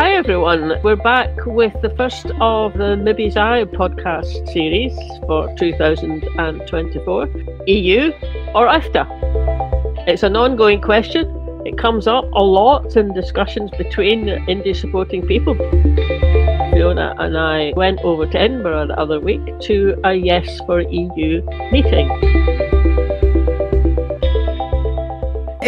Hi everyone, we're back with the first of the Libby's Eye podcast series for 2024 EU or EFTA. It's an ongoing question. It comes up a lot in discussions between indie supporting people. Fiona and I went over to Edinburgh the other week to a Yes for EU meeting.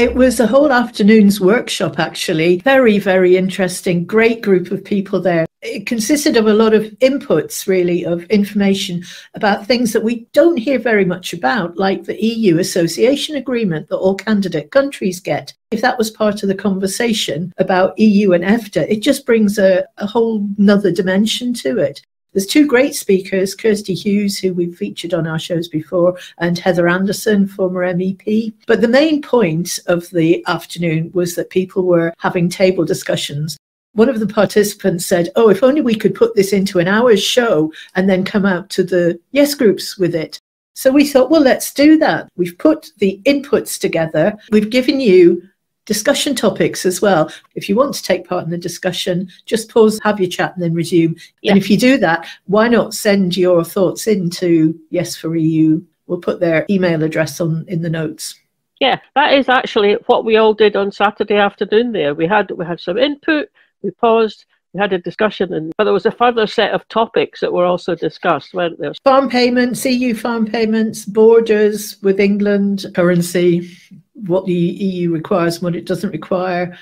It was a whole afternoon's workshop, actually. Very, very interesting. Great group of people there. It consisted of a lot of inputs, really, of information about things that we don't hear very much about, like the EU association agreement that all candidate countries get. If that was part of the conversation about EU and EFTA, it just brings a, a whole nother dimension to it. There's two great speakers, Kirsty Hughes, who we've featured on our shows before, and Heather Anderson, former MEP. But the main point of the afternoon was that people were having table discussions. One of the participants said, Oh, if only we could put this into an hour's show and then come out to the yes groups with it. So we thought, well, let's do that. We've put the inputs together. We've given you discussion topics as well. If you want to take part in the discussion, just pause, have your chat, and then resume. Yeah. And if you do that, why not send your thoughts into Yes for EU? We'll put their email address on in the notes. Yeah, that is actually what we all did on Saturday afternoon. There, we had we had some input. We paused. We had a discussion, and but there was a further set of topics that were also discussed, weren't there? Farm payments, EU farm payments, borders with England, currency, what the EU requires and what it doesn't require,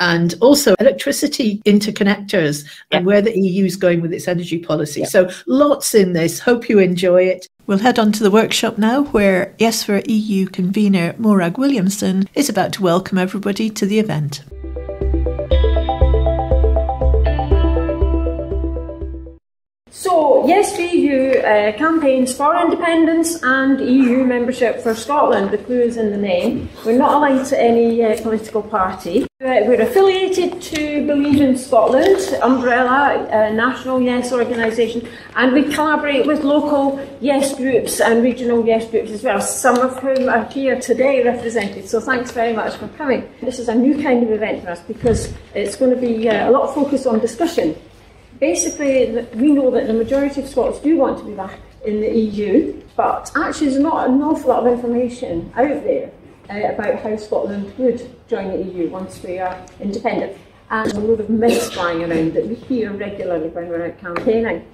and also electricity interconnectors and where the EU is going with its energy policy. So lots in this. Hope you enjoy it. We'll head on to the workshop now, where Yes for EU convener Morag Williamson is about to welcome everybody to the event. So, Yes for EU uh, campaigns for independence and EU membership for Scotland. The clue is in the name. We're not aligned to any uh, political party. Uh, we're affiliated to Believe in Scotland, Umbrella, a national Yes organisation, and we collaborate with local Yes groups and regional Yes groups as well, some of whom are here today represented. So, thanks very much for coming. This is a new kind of event for us because it's going to be uh, a lot of focus on discussion basically, we know that the majority of Scots do want to be back in the EU, but actually there's not an awful lot of information out there uh, about how Scotland would join the EU once we are independent. And a lot of myths flying around that we hear regularly when we're out campaigning.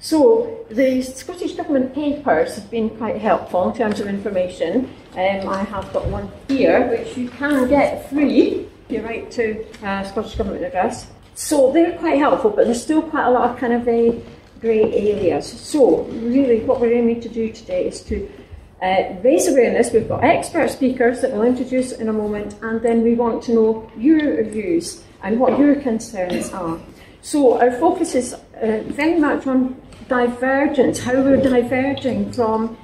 So the Scottish Government papers have been quite helpful in terms of information. Um, I have got one here, which you can get free if you write to uh, Scottish Government address. So they're quite helpful, but there's still quite a lot of kind of a grey areas. So really what we're aiming to do today is to uh, raise awareness. We've got expert speakers that we'll introduce in a moment, and then we want to know your views and what your concerns are. So our focus is uh, very much on divergence, how we're diverging from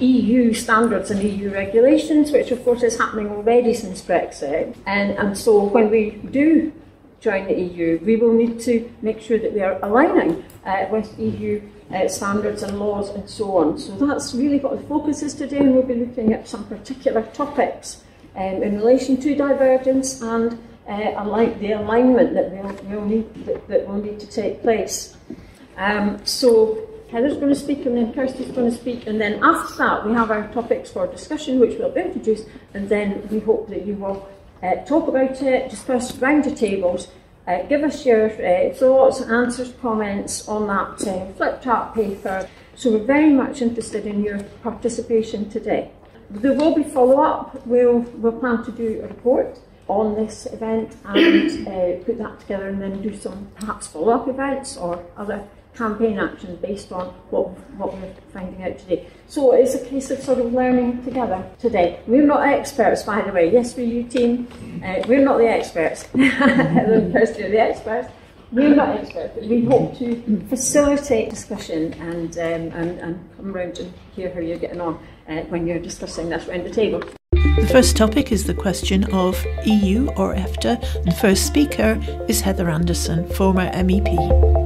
EU standards and EU regulations, which of course is happening already since Brexit. And, and so when we do join the EU, we will need to make sure that we are aligning uh, with EU uh, standards and laws and so on. So that's really what the focus is today, and we'll be looking at some particular topics um, in relation to divergence and uh, the alignment that we'll, we'll need, that, that, will need to take place. Um, so Heather's going to speak and then Kirsty's going to speak and then after that we have our topics for discussion which we'll introduce and then we hope that you will uh, talk about it, discuss round the tables, uh, give us your uh, thoughts, answers, comments on that uh, flip chart paper. So we're very much interested in your participation today. There will be follow-up. We'll, we'll plan to do a report on this event and uh, put that together and then do some perhaps follow-up events or other campaign action based on what, what we're finding out today. So it's a case of sort of learning together today. We're not experts, by the way. Yes for EU team. Uh, we're not the experts. the person are the experts. We're not experts, but we hope to facilitate discussion and, um, and, and come around and hear how you're getting on uh, when you're discussing this around the table. The first topic is the question of EU or EFTA, and the first speaker is Heather Anderson, former MEP.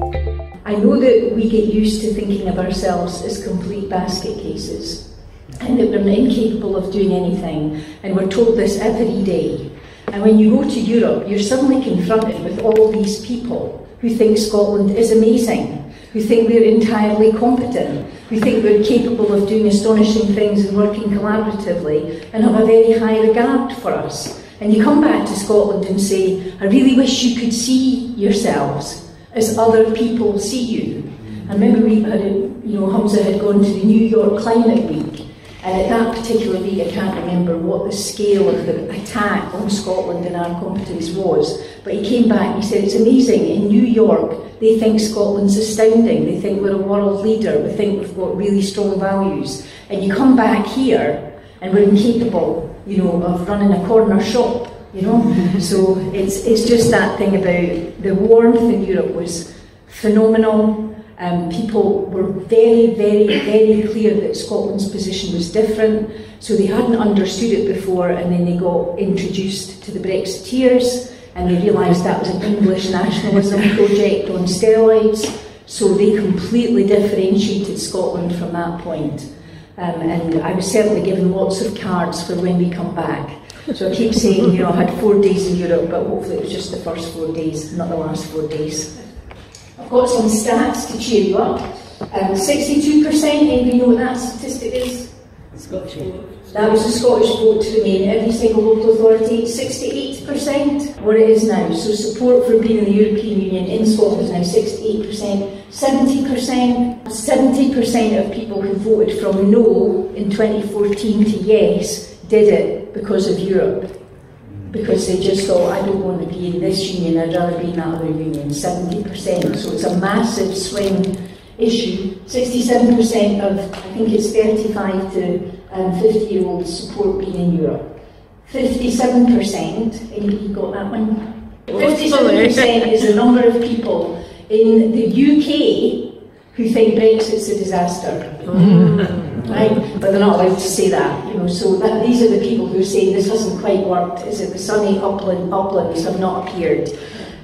I know that we get used to thinking of ourselves as complete basket cases and that we're incapable of doing anything, and we're told this every day. And when you go to Europe, you're suddenly confronted with all these people who think Scotland is amazing, who think we're entirely competent, who think we're capable of doing astonishing things and working collaboratively, and have a very high regard for us. And you come back to Scotland and say, I really wish you could see yourselves as other people see you. I remember we had, you know, Humza had gone to the New York Climate Week, and at that particular week, I can't remember what the scale of the attack on Scotland and our competence was, but he came back and he said, It's amazing. In New York, they think Scotland's astounding. They think we're a world leader. We think we've got really strong values. And you come back here, and we're incapable, you know, of running a corner shop, you know. so it's, it's just that thing about the warmth in Europe was phenomenal. Um, people were very, very, very clear that Scotland's position was different, so they hadn't understood it before, and then they got introduced to the Brexiteers, and they realised that was an English nationalism project on steroids, so they completely differentiated Scotland from that point. Um, and I was certainly given lots of cards for when we come back. So I keep saying, you know, I had four days in Europe, but hopefully it was just the first four days, not the last four days. I've got some stats to cheer you up. Um, 62%, anybody know what that statistic is? Scottish That was the Scottish vote to remain. Every single local authority, 68% what it is now. So support for being in the European Union in Scotland is now 68%. 70%, 70% of people who voted from no in 2014 to yes did it because of Europe because they just thought, I don't want to be in this union, I'd rather be in that other union, 70%. So it's a massive swing issue. 67% of, I think it's 35 to um, 50 year olds support being in Europe. 57%, anybody got that one? 57% is the number of people in the UK who think Brexit's a disaster. Right? But they're not allowed to say that. You know, so that, these are the people who are saying this hasn't quite worked. Is it the sunny upland uplands have not appeared?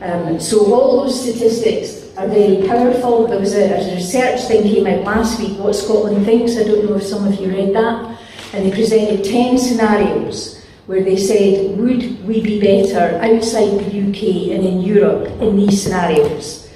Um, so all those statistics are very powerful. There was a, a research thing came out last week, What Scotland Thinks. I don't know if some of you read that. And they presented 10 scenarios where they said, would we be better outside the UK and in Europe in these scenarios?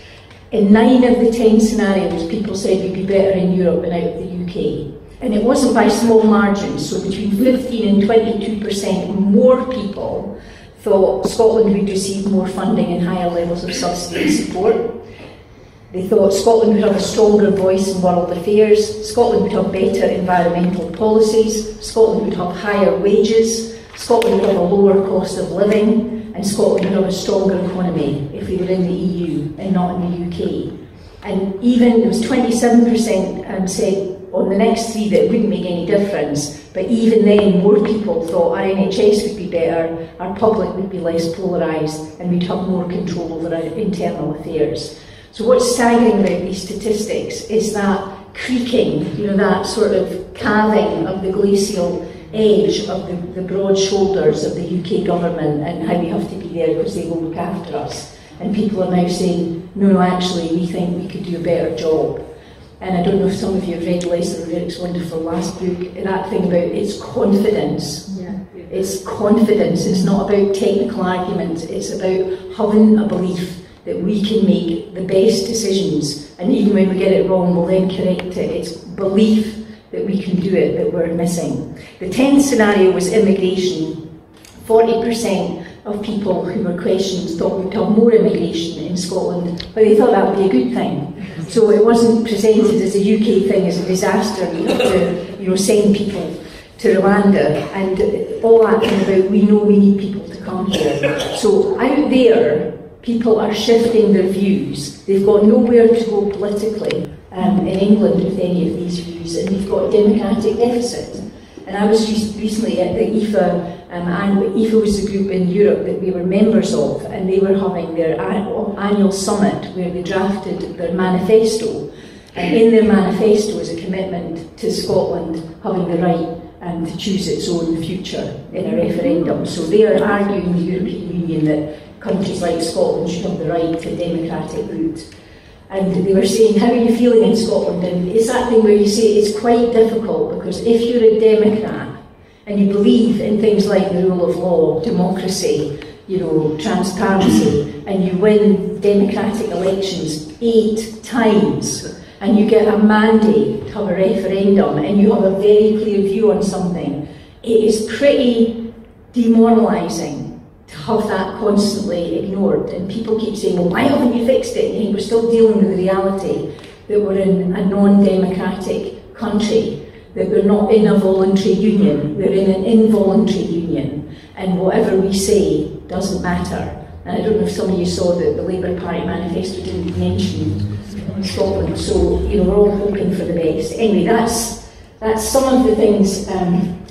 In nine of the 10 scenarios, people said we'd be better in Europe and out of the UK. And it wasn't by small margins, so between 15 and 22% more people thought Scotland would receive more funding and higher levels of subsidy support. They thought Scotland would have a stronger voice in world affairs, Scotland would have better environmental policies, Scotland would have higher wages, Scotland would have a lower cost of living, and Scotland would have a stronger economy if we were in the EU and not in the UK. And even there was 27% um, said on the next three that wouldn't make any difference. But even then, more people thought our NHS would be better, our public would be less polarised, and we'd have more control over our internal affairs. So what's staggering about these statistics is that creaking, you know, that sort of calving of the glacial edge of the, the broad shoulders of the UK government and how we have to be there because they will look after us. And people are now saying, no, no, actually, we think we could do a better job. And I don't know if some of you have read Lesley Riddoch's wonderful last book, that thing about it's confidence. Yeah. It's confidence. It's not about technical arguments. It's about having a belief that we can make the best decisions. And even when we get it wrong, we'll then correct it. It's belief that we can do it that we're missing. The 10th scenario was immigration. 40% of people who were questioned thought we'd have more immigration in Scotland, but they thought that would be a good thing. So it wasn't presented as a UK thing, as a disaster. To, you know, send people to Rwanda, and all that thing about we know we need people to come here. So out there, people are shifting their views. They've got nowhere to go politically um, in England with any of these views, and we've got democratic deficit. And I was recently at the EFA um, and EFA was a group in Europe that we were members of, and they were having their annual summit where they drafted their manifesto. And in their manifesto was a commitment to Scotland having the right um, to choose its own future in a referendum. So they are arguing in the European Union that countries like Scotland should have the right to a democratic route. And they were saying, how are you feeling in Scotland? And it's that thing where you say it's quite difficult because if you're a Democrat, and you believe in things like the rule of law, democracy, you know, transparency, and you win democratic elections eight times, and you get a mandate to have a referendum, and you have a very clear view on something, it is pretty demoralising have that constantly ignored. And people keep saying, well, why haven't you fixed it? And we're still dealing with the reality that we're in a non-democratic country, that we're not in a voluntary union, we're in an involuntary union, and whatever we say doesn't matter. And I don't know if some of you saw that the Labour Party manifesto didn't mention Scotland, so you know we're all hoping for the best. Anyway, that's that's some of the things um,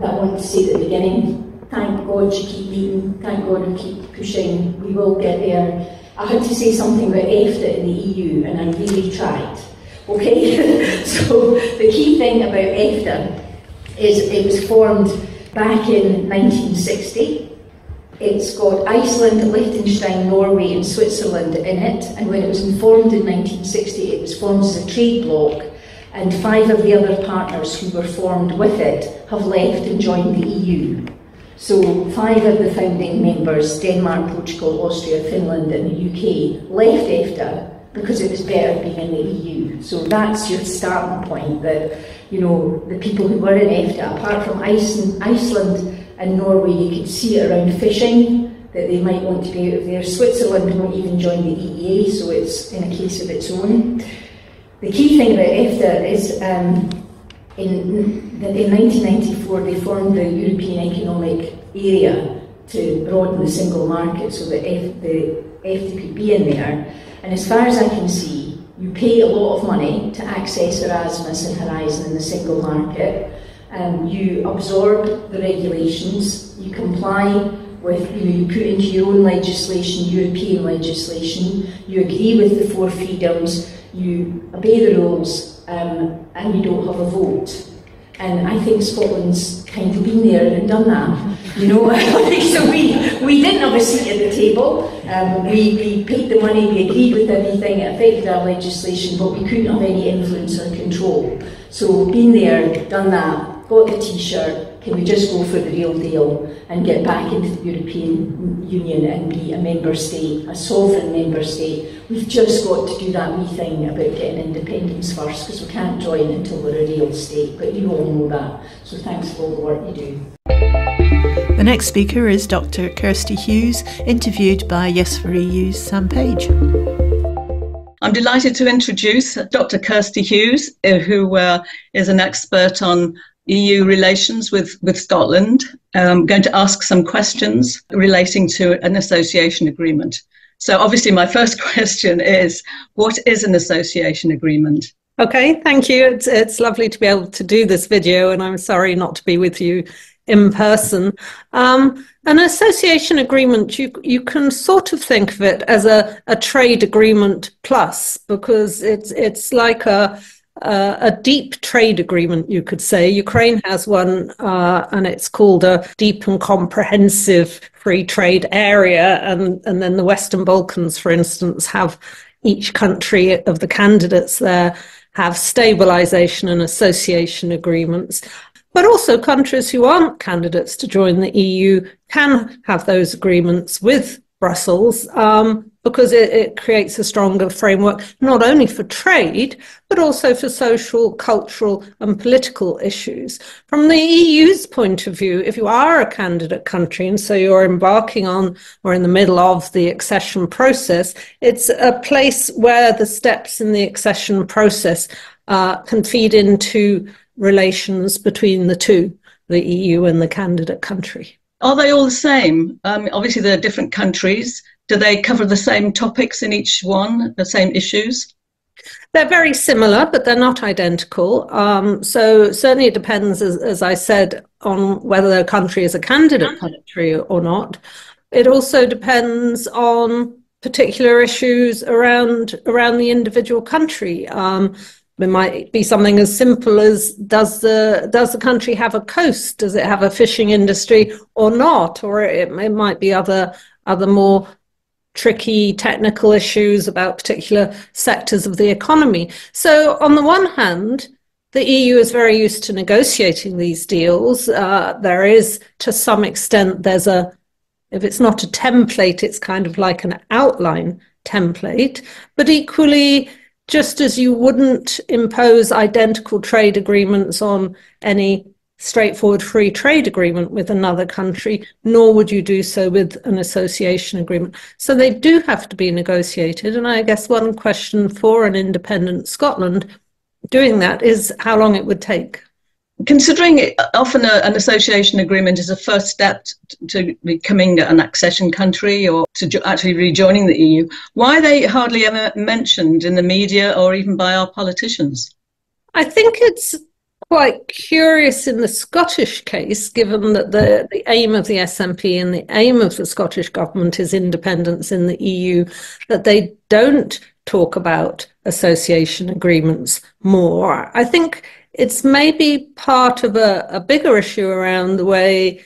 that I want to say at the beginning. Thank God you keep meeting. Thank God you keep pushing. We will get there. I had to say something about EFTA in the EU, and I really tried. Okay, so the key thing about EFTA is it was formed back in 1960. It's got Iceland, Liechtenstein, Norway, and Switzerland in it. And when it was formed in 1960, it was formed as a trade bloc. And five of the other partners who were formed with it have left and joined the EU. So five of the founding members, Denmark, Portugal, Austria, Finland and the UK, left EFTA because it was better being in the EU. So that's your starting point that, you know, the people who were in EFTA, apart from Iceland and Norway, you could see it around fishing, that they might want to be out of there. Switzerland won't even join the EEA, so it's in a case of its own. The key thing about EFTA is um, in, in 1994 they formed the European Economic Area to broaden the single market so that F, the in there. And as far as I can see, you pay a lot of money to access Erasmus and Horizon in the single market. Um, you absorb the regulations, you comply with, you know, you put into your own legislation, European legislation, you agree with the four freedoms, you obey the rules, um, and you don't have a vote. And I think Scotland's kind of been there and done that. You know, so we, we didn't have a seat at the table. Um, we, we paid the money, we agreed with everything, it affected our legislation, but we couldn't have any influence or control. So been there, done that, got the t-shirt, can we just go for the real deal and get back into the European Union and be a member state, a sovereign member state? We've just got to do that wee thing about getting independence first because we can't join until we're a real state, but you all know that. So thanks for all the work you do. The next speaker is Dr. Kirsty Hughes, interviewed by Yes for EU's Sam Page. I'm delighted to introduce Dr. Kirsty Hughes, uh, who uh, is an expert on EU relations with, with Scotland. I'm going to ask some questions relating to an association agreement. So, obviously, my first question is what is an association agreement? Okay, thank you. It's, it's lovely to be able to do this video, and I'm sorry not to be with you in person. Um, an association agreement, you you can sort of think of it as a, a trade agreement plus, because it's it's like a uh, a deep trade agreement, you could say. Ukraine has one, uh, and it's called a deep and comprehensive free trade area. And, and then the Western Balkans, for instance, have each country of the candidates there have stabilization and association agreements. But also, countries who aren't candidates to join the EU can have those agreements with Brussels. Um, because it, it, creates a stronger framework, not only for trade, but also for social, cultural, and political issues. From the EU's point of view, if you are a candidate country, and so you're embarking on or in the middle of the accession process, it's a place where the steps in the accession process uh, can feed into relations between the two, the EU and the candidate country. Are they all the same? Um, obviously, there are different countries do they cover the same topics in each one, the same issues? They're very similar, but they're not identical. Um, so certainly it depends, as, as, I said, on whether a country is a candidate country or not. It also depends on particular issues around around the individual country. Um, it might be something as simple as does the does the country have a coast? Does it have a fishing industry or not? Or it, it might be other other more tricky technical issues about particular sectors of the economy. So, on the one hand, the EU is very used to negotiating these deals. Uh, there is, to some extent, there's a, if it's not a template, it's kind of like an outline template. But equally, just as you wouldn't impose identical trade agreements on any straightforward free trade agreement with another country, nor would you do so with an association agreement. So they do have to be negotiated. And I guess one question for an independent Scotland doing that is how long it would take. Considering often a, an association agreement is a first step to becoming an accession country or to actually rejoining the EU, why are they hardly ever mentioned in the media or even by our politicians? I think it's quite curious in the Scottish case, given that the, the aim of the SNP and the aim of the Scottish government is independence in the EU, that they don't talk about association agreements more. I think it's maybe part of a, a bigger issue around the way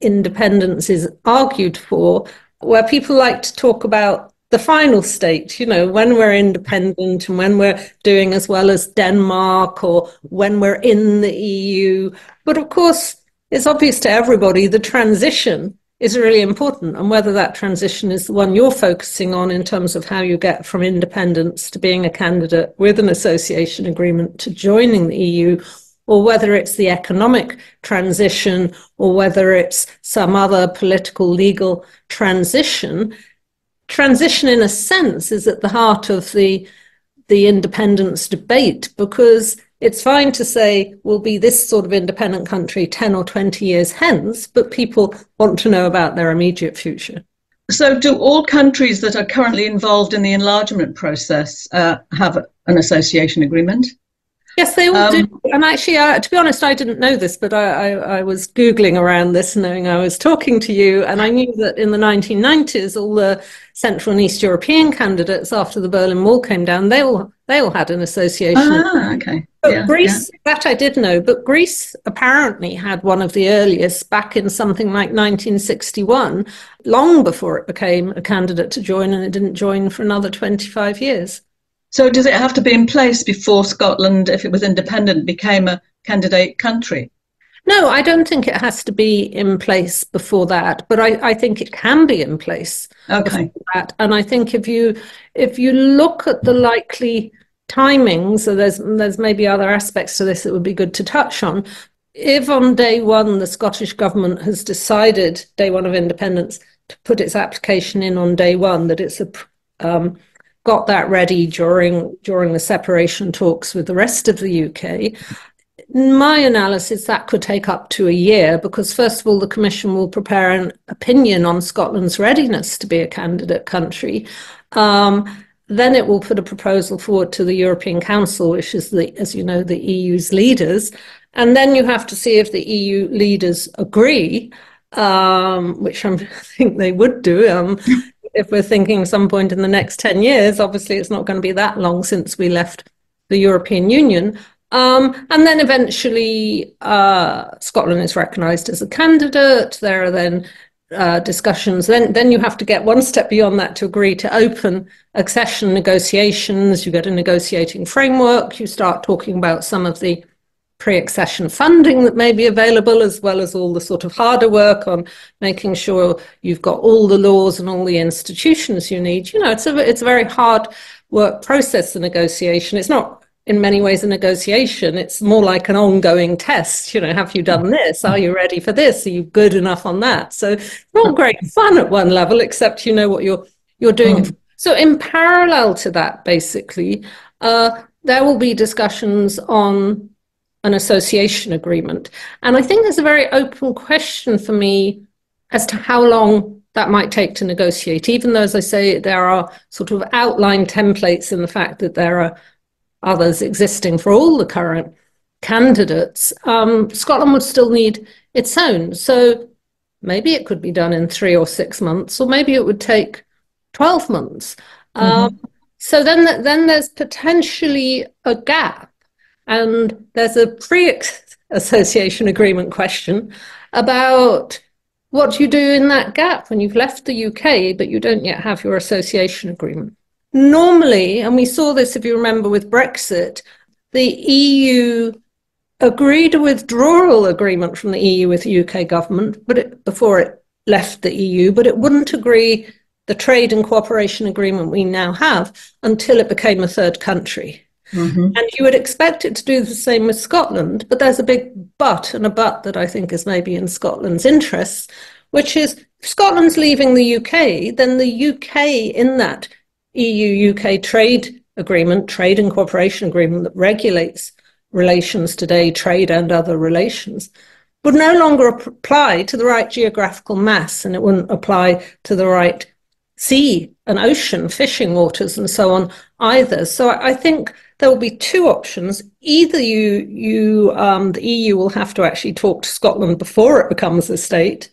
independence is argued for, where people like to talk about the final state, you know, when we're independent and when we're doing as well as Denmark or when we're in the EU. But of course, it's obvious to everybody the transition is really important and whether that transition is the one you're focusing on in terms of how you get from independence to being a candidate with an association agreement to joining the EU or whether it's the economic transition or whether it's some other political legal transition. Transition in a sense is at the heart of the the independence debate because it's fine to say we'll be this sort of independent country 10 or 20 years hence, but people want to know about their immediate future. So, do all countries that are currently involved in the enlargement process uh, have an association agreement? Yes, they all um, do. And actually, uh, to be honest, I didn't know this, but I, I, I, was Googling around this, knowing I was talking to you. And I knew that in the 1990s, all the Central and East European candidates after the Berlin Wall came down, they all, they all had an association. Ah, okay. But yeah, Greece, yeah. that I did know, but Greece apparently had one of the earliest back in something like 1961, long before it became a candidate to join, and it didn't join for another 25 years. So does it have to be in place before Scotland, if it was independent, became a candidate country? No, I don't think it has to be in place before that, but I, I think it can be in place. Okay. that. And I think if you if you look at the likely timing, so there's there's maybe other aspects to this that would be good to touch on. If on day one the Scottish government has decided day one of independence to put its application in on day one, that it's a um, got that ready during during the separation talks with the rest of the UK. In my analysis, that could take up to a year because, first of all, the Commission will prepare an opinion on Scotland's readiness to be a candidate country. Um, then it will put a proposal forward to the European Council, which is, the, as you know, the EU's leaders. And then you have to see if the EU leaders agree, um, which I think they would do. Um, if we're thinking some point in the next 10 years, obviously it's not going to be that long since we left the European Union. Um, and then eventually uh, Scotland is recognised as a candidate. There are then uh, discussions. Then, then you have to get one step beyond that to agree to open accession negotiations. You get a negotiating framework. You start talking about some of the pre-accession funding that may be available, as well as all the sort of harder work on making sure you've got all the laws and all the institutions you need. You know, it's a it's a very hard work process. The negotiation. It's not in many ways a negotiation. It's more like an ongoing test. You know, have you done this? Are you ready for this? Are you good enough on that? So not great fun at one level, except you know what you're you're doing. Mm. So in parallel to that, basically, uh, there will be discussions on an association agreement. And I think there's a very open question for me as to how long that might take to negotiate, even though, as I say, there are sort of outline templates in the fact that there are others existing for all the current candidates. Um, Scotland would still need its own. So maybe it could be done in three or six months, or maybe it would take 12 months. Mm-hmm. Um, so then, then there's potentially a gap and there's a pre association agreement question about what you do in that gap when you've left the UK, but you don't yet have your association agreement. Normally, and we saw this if you remember with Brexit, the EU agreed a withdrawal agreement from the EU with the UK government, but it, before it left the EU, but it wouldn't agree the trade and cooperation agreement we now have until it became a third country. Mm-hmm. And you would expect it to do the same with Scotland, but there's a big but, and a but that I think is maybe in Scotland's interests, which is if Scotland's leaving the UK, then the UK in that EU UK trade agreement, trade and cooperation agreement that regulates relations today, trade and other relations, would no longer apply to the right geographical mass and it wouldn't apply to the right sea and ocean, fishing waters, and so on either. So I think there will be two options. Either you, you, um, the EU will have to actually talk to Scotland before it becomes a state,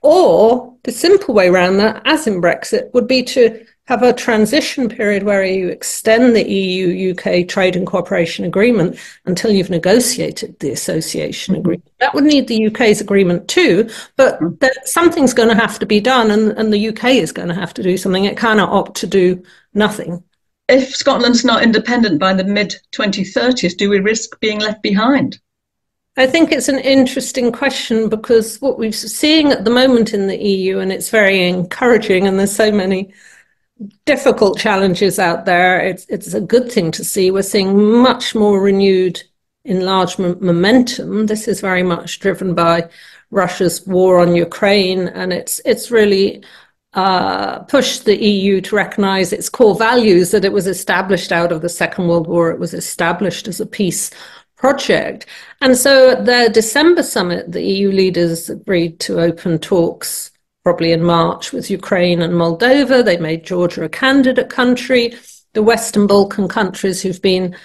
or the simple way around that, as in Brexit, would be to have a transition period where you extend the EU UK trade and cooperation agreement until you've negotiated the association mm-hmm. agreement. That would need the UK's agreement too, but mm-hmm. that something's going to have to be done, and, and the UK is going to have to do something. It cannot opt to do nothing. If Scotland's not independent by the mid 2030s, do we risk being left behind? I think it's an interesting question because what we're seeing at the moment in the EU, and it's very encouraging, and there's so many difficult challenges out there. It's it's a good thing to see. We're seeing much more renewed enlargement momentum. This is very much driven by Russia's war on Ukraine, and it's it's really uh, pushed the EU to recognise its core values that it was established out of the Second World War. It was established as a peace project. And so at the December summit, the EU leaders agreed to open talks probably in March with Ukraine and Moldova. They made Georgia a candidate country. The Western Balkan countries who've been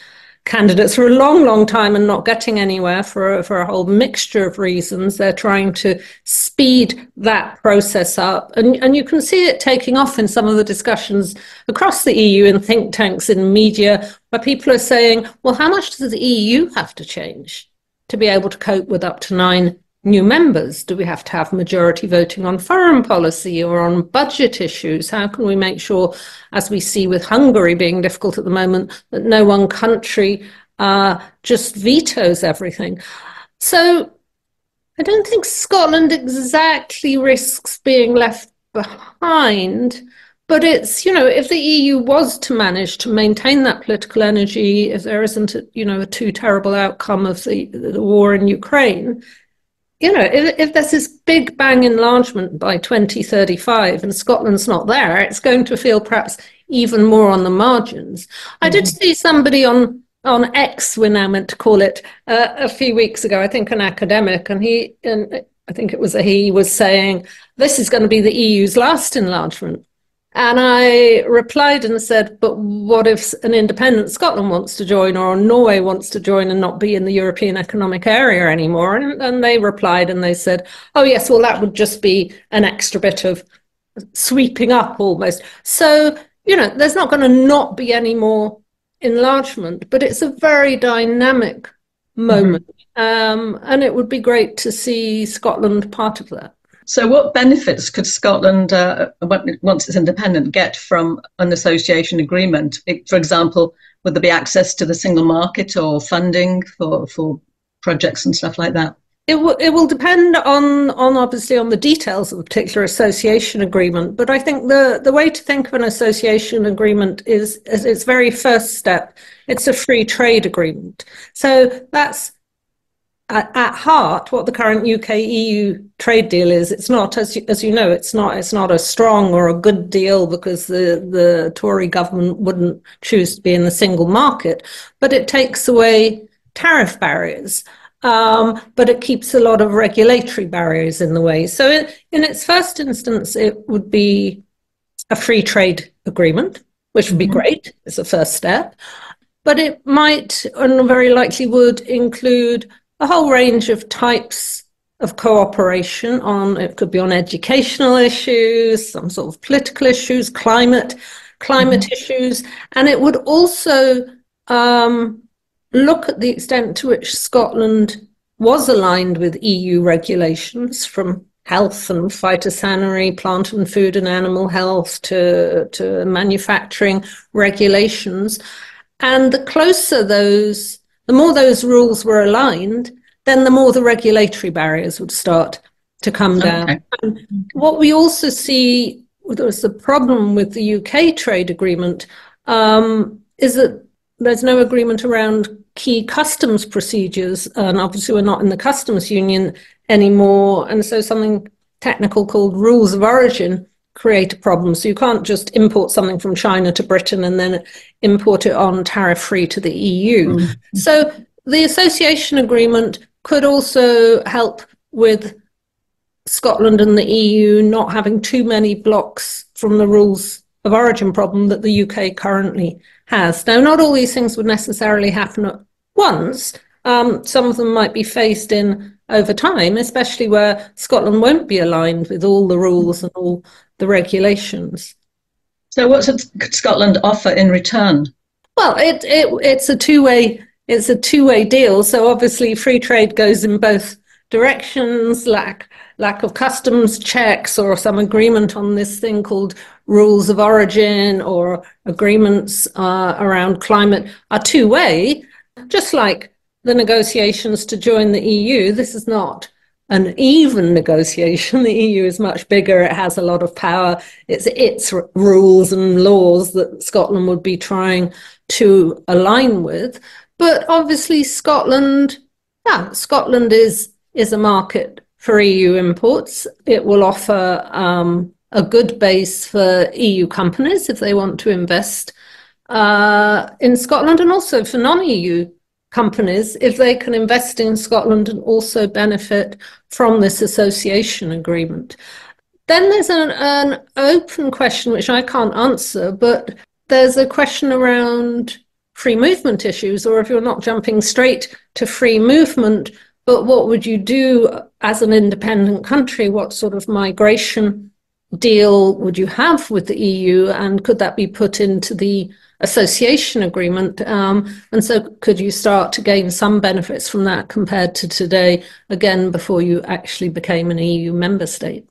candidates for a long, long time and not getting anywhere for for a whole mixture of reasons. They're trying to speed that process up. And, and you can see it taking off in some of the discussions across the EU in think tanks, in media, where people are saying, well, how much does the EU have to change to be able to cope with up to nine new members? Do we have to have majority voting on foreign policy or on budget issues? How can we make sure, as we see with Hungary being difficult at the moment, that no one country uh, just vetoes everything? So I don't think Scotland exactly risks being left behind. But it's, you know, if the EU was to manage to maintain that political energy, if there isn't, a, you know, a too terrible outcome of the, the war in Ukraine, you know, if, if, there's this big bang enlargement by 2035 and Scotland's not there, it's going to feel perhaps even more on the margins. Mm-hmm. I did mm-hmm. see somebody on on X, we're now meant to call it, uh, a few weeks ago. I think an academic, and he, and I think it was a he, was saying this is going to be the EU's last enlargement. And I replied and said, but what if an independent Scotland wants to join or Norway wants to join and not be in the European Economic Area anymore? And, and they replied and they said, oh, yes, well, that would just be an extra bit of sweeping up almost. So, you know, there's not going to not be any more enlargement, but it's a very dynamic moment. Mm-hmm. Um, and it would be great to see Scotland part of that. So, what benefits could Scotland, uh, once it's independent, get from an association agreement? It, for example, would there be access to the single market or funding for, for projects and stuff like that? It will, it will depend on, on obviously on the details of the particular association agreement. But I think the, the way to think of an association agreement is, is its very first step. It's a free trade agreement. So that's at, heart, what the current UK EU trade deal is, it's not, as you, as you know, it's not, it's not a strong or a good deal because the, the Tory government wouldn't choose to be in the single market, but it takes away tariff barriers. Um, but it keeps a lot of regulatory barriers in the way. So, in, in its first instance, it would be a free trade agreement, which would be mm-hmm. great. It's a first step. But it might, and very likely would, include a whole range of types of cooperation on it could be on educational issues some sort of political issues climate climate mm-hmm. issues and it would also um, look at the extent to which scotland was aligned with eu regulations from health and phytosanitary plant and food and animal health to, to manufacturing regulations and the closer those the more those rules were aligned, then the more the regulatory barriers would start to come down. Okay. What we also see there was the problem with the UK trade agreement um, is that there's no agreement around key customs procedures, and obviously we're not in the customs union anymore, and so something technical called rules of origin create a problem. So you can't just import something from China to Britain and then import it on tariff free to the EU. Mm-hmm. So the association agreement could also help with Scotland and the EU not having too many blocks from the rules of origin problem that the UK currently has. Now, not all these things would necessarily happen at once. Um, some of them might be phased in over time, especially where Scotland won't be aligned with all the rules and all the regulations. So, what does Scotland offer in return? Well, it, it it's a two way it's a two way deal. So obviously, free trade goes in both directions. Lack lack of customs checks or some agreement on this thing called rules of origin or agreements uh, around climate are two way. Just like the negotiations to join the EU, this is not an even negotiation. The EU is much bigger. It has a lot of power. It's its rules and laws that Scotland would be trying to align with. But obviously, Scotland, yeah, Scotland is is a market for EU imports. It will offer um, a good base for EU companies if they want to invest uh, in Scotland, and also for non-EU companies if they can invest in Scotland and also benefit from this association agreement. Then there's an, an open question which I can't answer, but there's a question around free movement issues, or if you're not jumping straight to free movement, but what would you do as an independent country? What sort of migration deal would you have with the EU? And could that be put into the association agreement? Um, and so could you start to gain some benefits from that compared to today, again, before you actually became an EU member state?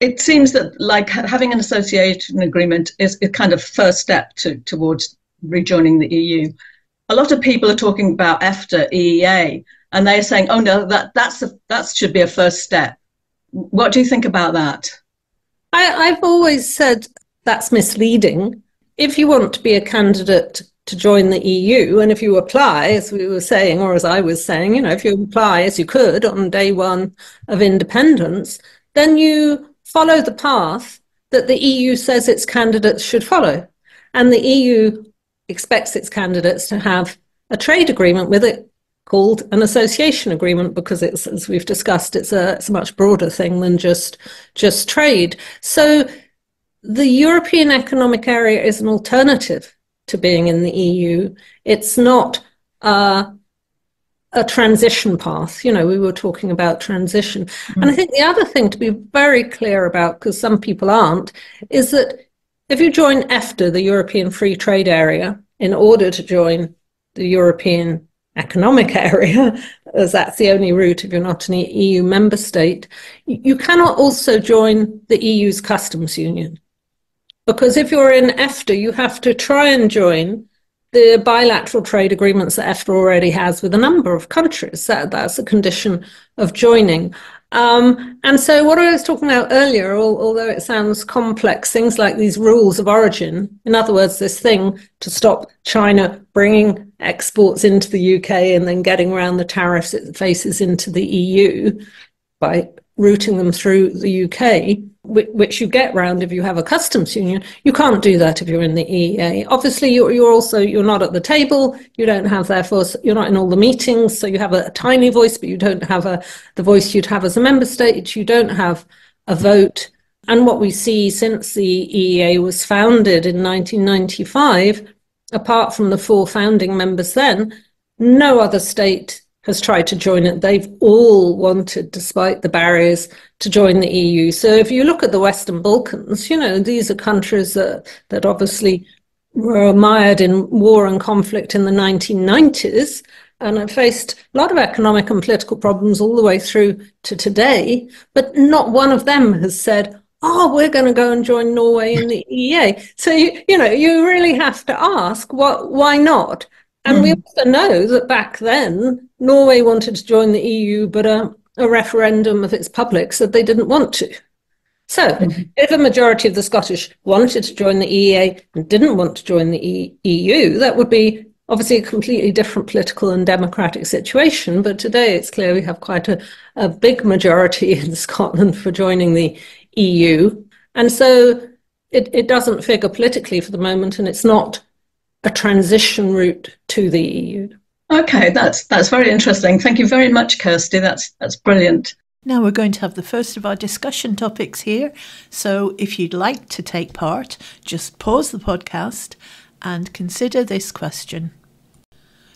It seems that like having an association agreement is a kind of first step to, towards rejoining the EU. A lot of people are talking about EFTA, EEA, and they're saying, "Oh no, that that's a, that should be a first step." What do you think about that? I, I've always said that's misleading. If you want to be a candidate to join the EU, and if you apply, as we were saying, or as I was saying, you know, if you apply as you could on day one of independence, then you follow the path that the EU says its candidates should follow. And the EU expects its candidates to have a trade agreement with it called an association agreement because it's as we've discussed it's a, it's a much broader thing than just just trade. So the european economic area is an alternative to being in the eu it's not uh, a transition path. You know we were talking about transition. Mm. and i think the other thing to be very clear about because some people aren't is that if you join EFTA, the European Free Trade Area, in order to join the European Economic Area, as that's the only route if you're not an EU member state, you cannot also join the EU's customs union. Because if you're in EFTA, you have to try and join the bilateral trade agreements that EFTA already has with a number of countries. That, that's a condition of joining. Um, and so, what I was talking about earlier, although it sounds complex, things like these rules of origin, in other words, this thing to stop China bringing exports into the UK and then getting around the tariffs it faces into the EU by routing them through the UK, which you get round if you have a customs union. You can't do that if you're in the EEA. Obviously, you're, you're also you're not at the table. You don't have therefore you're not in all the meetings. So you have a, a tiny voice, but you don't have a the voice you'd have as a member state. You don't have a vote. And what we see since the EEA was founded in 1995, apart from the four founding members then, no other state has tried to join it. They've all wanted, despite the barriers, to join the EU. So if you look at the Western Balkans, you know, these are countries that, that obviously were mired in war and conflict in the 1990s and have faced a lot of economic and political problems all the way through to today. But not one of them has said, oh, we're going to go and join Norway in the EEA. So, you, you know, you really have to ask, what, why not? And we also know that back then, Norway wanted to join the EU, but a, a referendum of its public said they didn't want to. So, mm-hmm. if a majority of the Scottish wanted to join the EEA and didn't want to join the e- EU, that would be obviously a completely different political and democratic situation. But today it's clear we have quite a, a big majority in Scotland for joining the EU. And so it, it doesn't figure politically for the moment, and it's not a transition route to the EU. Okay, that's that's very interesting. Thank you very much, Kirsty. That's that's brilliant. Now we're going to have the first of our discussion topics here. So if you'd like to take part, just pause the podcast and consider this question.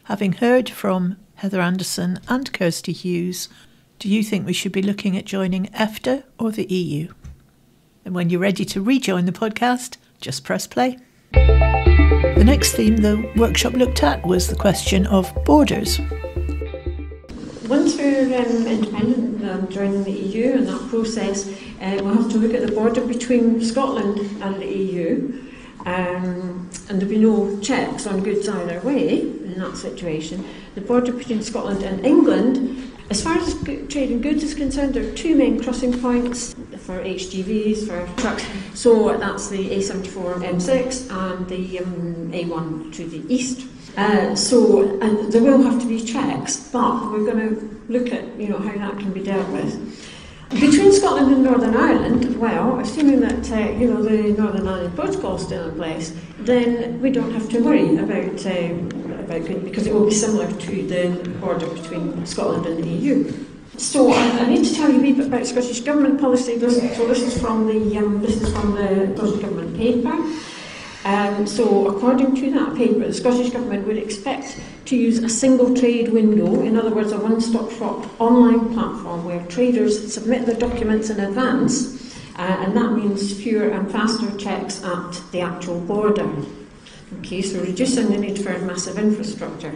Having heard from Heather Anderson and Kirsty Hughes, do you think we should be looking at joining EFTA or the EU? And when you're ready to rejoin the podcast, just press play. The next theme the workshop looked at was the question of borders. Once we're um, independent and um, joining the EU and that process, uh, we'll have to look at the border between Scotland and the EU. Um, and there'll be no checks on goods either way in that situation. The border between Scotland and England as far as trade trading goods is concerned, there are two main crossing points for HGVs, for trucks. So that's the A74 M6 and the um, A1 to the east. Uh, so and there will have to be checks, but we're going to look at you know how that can be dealt with. Between Scotland and Northern Ireland, well, assuming that uh, you know the Northern Ireland Protocol is still in place, then we don't have to worry about uh, about because it will be similar to the border between Scotland and the EU. So I, I need to tell you a wee bit about Scottish Government policy. This, so this is from the um, this is from the Scottish Government paper. Um, so according to that paper, the Scottish Government would expect to use a single trade window, in other words a one-stop shop online platform where traders submit their documents in advance, uh, and that means fewer and faster checks at the actual border. Okay, so reducing the need for massive infrastructure.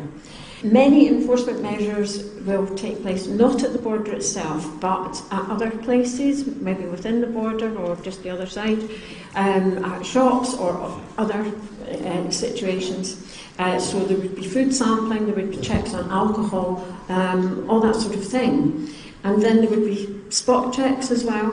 Many enforcement measures will take place not at the border itself, but at other places, maybe within the border or just the other side, um, at shops or other uh, situations. Uh, so there would be food sampling, there would be checks on alcohol, um, all that sort of thing. And then there would be spot checks as well,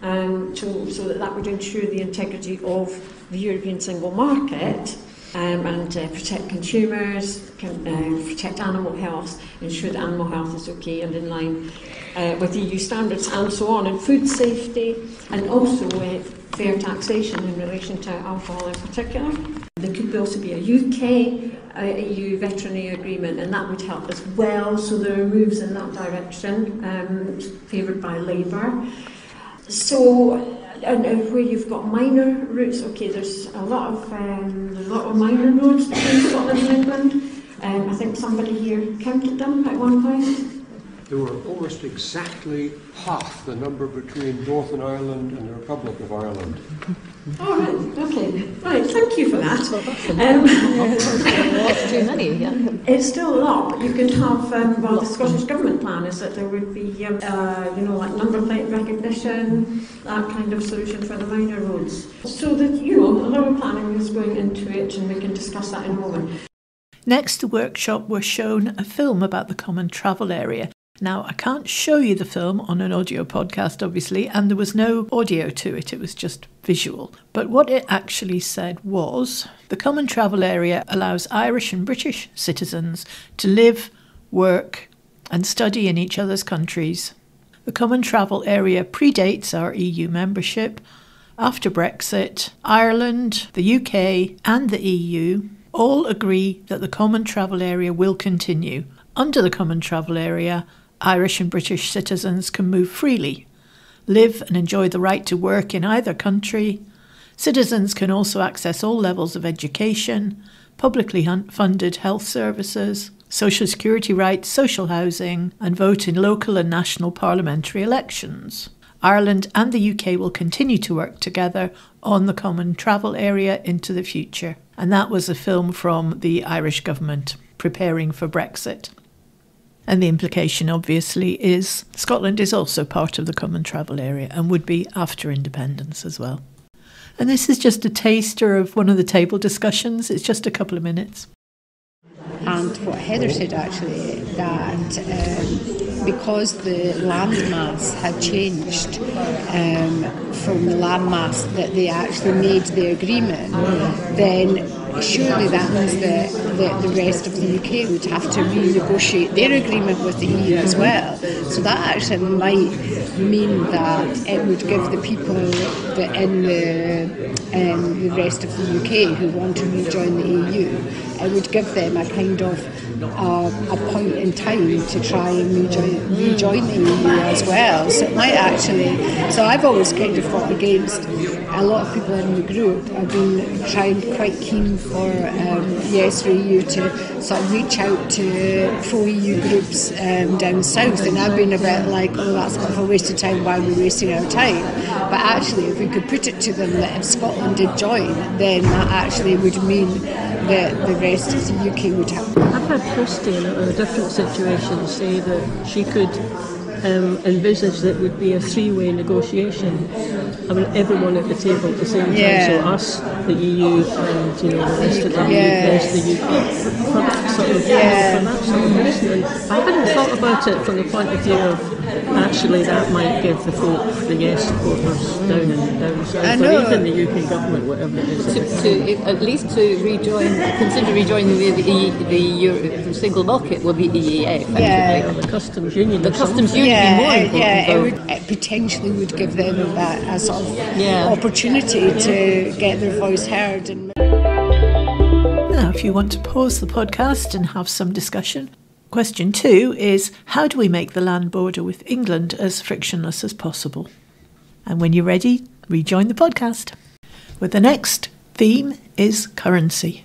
um, to, so that that would ensure the integrity of the European single market um, and uh, protect consumers, can, uh, protect animal health, ensure that animal health is okay and in line uh, with EU standards and so on, and food safety, and also uh, fair taxation in relation to alcohol in particular. There could also be a UK uh, EU veterinary agreement and that would help as well, so there are moves in that direction um, favoured by Labour. So and, where you've got minor routes, okay, there's a lot of um, a lot of minor roads between Scotland and England. Um, I think somebody here counted them at one point. There were almost exactly half the number between Northern Ireland and the Republic of Ireland. Oh, right, okay. Right, thank you for that. Um, too many, yeah. It's still a lot, but you can have, um, well, the Scottish Government plan is that there would be, um, uh, you know, like number plate recognition, that kind of solution for the minor roads. So that, you know, a lot of planning is going into it, and we can discuss that in a moment. Next, the workshop were shown a film about the common travel area now, I can't show you the film on an audio podcast, obviously, and there was no audio to it, it was just visual. But what it actually said was the Common Travel Area allows Irish and British citizens to live, work, and study in each other's countries. The Common Travel Area predates our EU membership. After Brexit, Ireland, the UK, and the EU all agree that the Common Travel Area will continue. Under the Common Travel Area, Irish and British citizens can move freely, live and enjoy the right to work in either country. Citizens can also access all levels of education, publicly funded health services, social security rights, social housing, and vote in local and national parliamentary elections. Ireland and the UK will continue to work together on the common travel area into the future. And that was a film from the Irish government preparing for Brexit. And the implication, obviously, is Scotland is also part of the common travel area and would be after independence as well. And this is just a taster of one of the table discussions. It's just a couple of minutes. And what Heather said actually, that um, because the landmass had changed um, from the landmass that they actually made the agreement, then surely that means that, that the rest of the UK would have to renegotiate their agreement with the EU as well. So that actually might mean that it would give the people that in the, um, the rest of the UK who want to rejoin the EU, it would give them a kind of uh, a point in time to try and rejoin, rejoin the EU as well. So it might actually. So I've always kind of fought against. A lot of people in the group have been trying quite keen for um, Yes for EU to sort of reach out to pro EU groups um, down south, and I've been a bit like, oh, that's bit of a waste of time. Why are we wasting our time? But actually, if we could put it to them that if Scotland did join, then that actually would mean that the rest of the UK would have. I've had Kirsty in a different situation say that she could um, envisage that would be a three-way negotiation. I mean, everyone at the table at the same time. Yeah. So us, the EU, and you know the rest of the EU, Yes. there's the UK. For that sort of, Yeah. for that sort of reason. And I hadn't thought about it from the point of view of actually that might give the folk, the yes supporters down and down south, I or know. even the UK government, whatever it is. to, to at least to rejoin, consider rejoining the the, E- the, Euro, the single market with be EEA. Effectively. Yeah. the customs union. The customs union would be more yeah, important. yeah, though. it, would, it potentially would give them that a sort of Yeah. opportunity to get their voice heard. And Now, if you want to pause the podcast and have some discussion, question two is how do we make the land border with England as frictionless as possible? And when you're ready, rejoin the podcast. With the next theme is currency.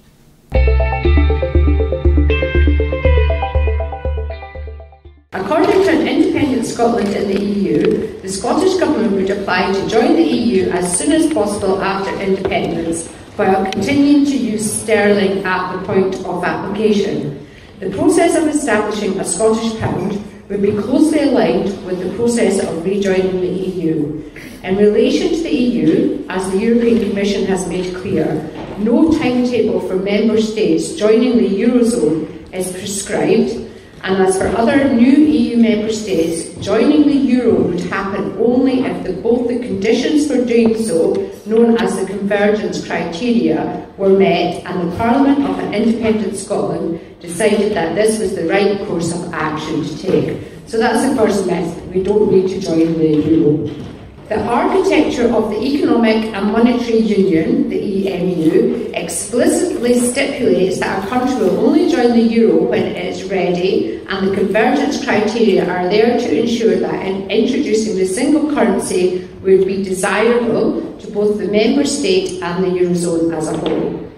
According to an independent Scotland in the EU, the Scottish Government would apply to join the EU as soon as possible after independence, while continuing to use sterling at the point of application. The process of establishing a Scottish pound would be closely aligned with the process of rejoining the EU. In relation to the EU, as the European Commission has made clear, no timetable for member states joining the Eurozone is prescribed and as for other new EU member states, joining the euro would happen only if the, both the conditions for doing so, known as the convergence criteria, were met and the Parliament of an independent Scotland decided that this was the right course of action to take. So that's the first myth. We don't need to join the euro. The architecture of the Economic and Monetary Union, the EMU, explicitly stipulates that a country will only join the euro when it is ready, and the convergence criteria are there to ensure that in introducing the single currency would be desirable to both the member state and the eurozone as a whole.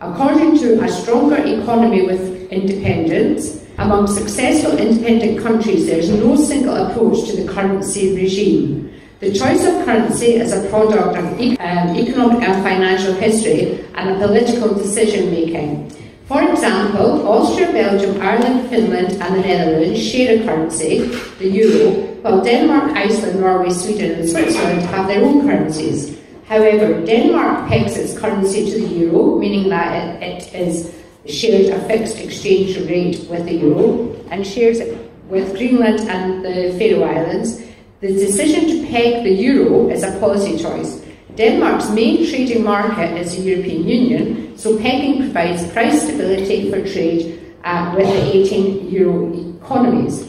According to a stronger economy with independence, among successful independent countries, there is no single approach to the currency regime. The choice of currency is a product of um, economic and financial history and political decision making. For example, Austria, Belgium, Ireland, Finland, and the Netherlands share a currency, the euro, while Denmark, Iceland, Norway, Sweden, and Switzerland have their own currencies. However, Denmark pegs its currency to the euro, meaning that it, it is shares a fixed exchange rate with the euro, and shares it with Greenland and the Faroe Islands. The decision to peg the euro is a policy choice. Denmark's main trading market is the European Union, so pegging provides price stability for trade uh, with the 18 euro economies.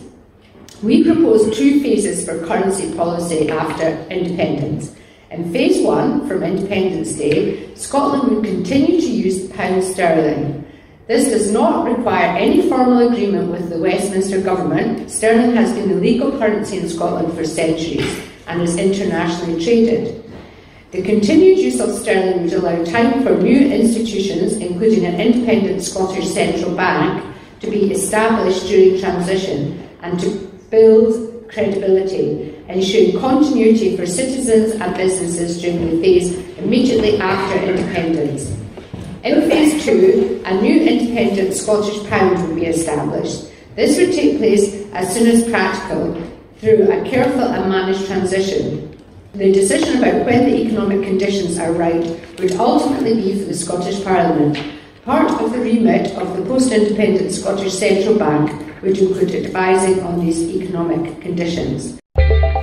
We propose two phases for currency policy after independence. In phase one, from Independence Day, Scotland would continue to use the pound sterling. This does not require any formal agreement with the Westminster Government. Sterling has been the legal currency in Scotland for centuries and is internationally traded. The continued use of sterling would allow time for new institutions, including an independent Scottish central bank, to be established during transition and to build credibility, ensuring continuity for citizens and businesses during the phase immediately after independence. In phase two, a new independent Scottish pound would be established. This would take place as soon as practical through a careful and managed transition. The decision about when the economic conditions are right would ultimately be for the Scottish Parliament, Part of the remit of the post-independent Scottish Central Bank would include advising on these economic conditions.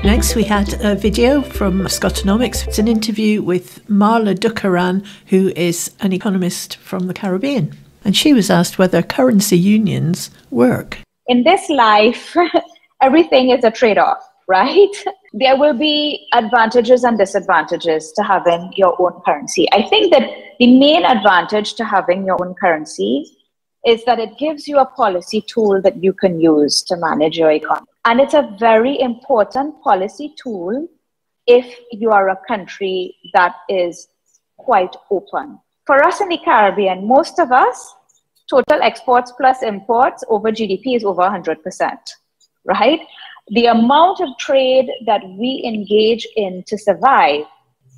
Next, we had a video from Scotonomics. It's an interview with Marla Dukharan, who is an economist from the Caribbean. And she was asked whether currency unions work. In this life, everything is a trade off, right? There will be advantages and disadvantages to having your own currency. I think that the main advantage to having your own currency is that it gives you a policy tool that you can use to manage your economy. And it's a very important policy tool if you are a country that is quite open. For us in the Caribbean, most of us, total exports plus imports over GDP is over 100%, right? The amount of trade that we engage in to survive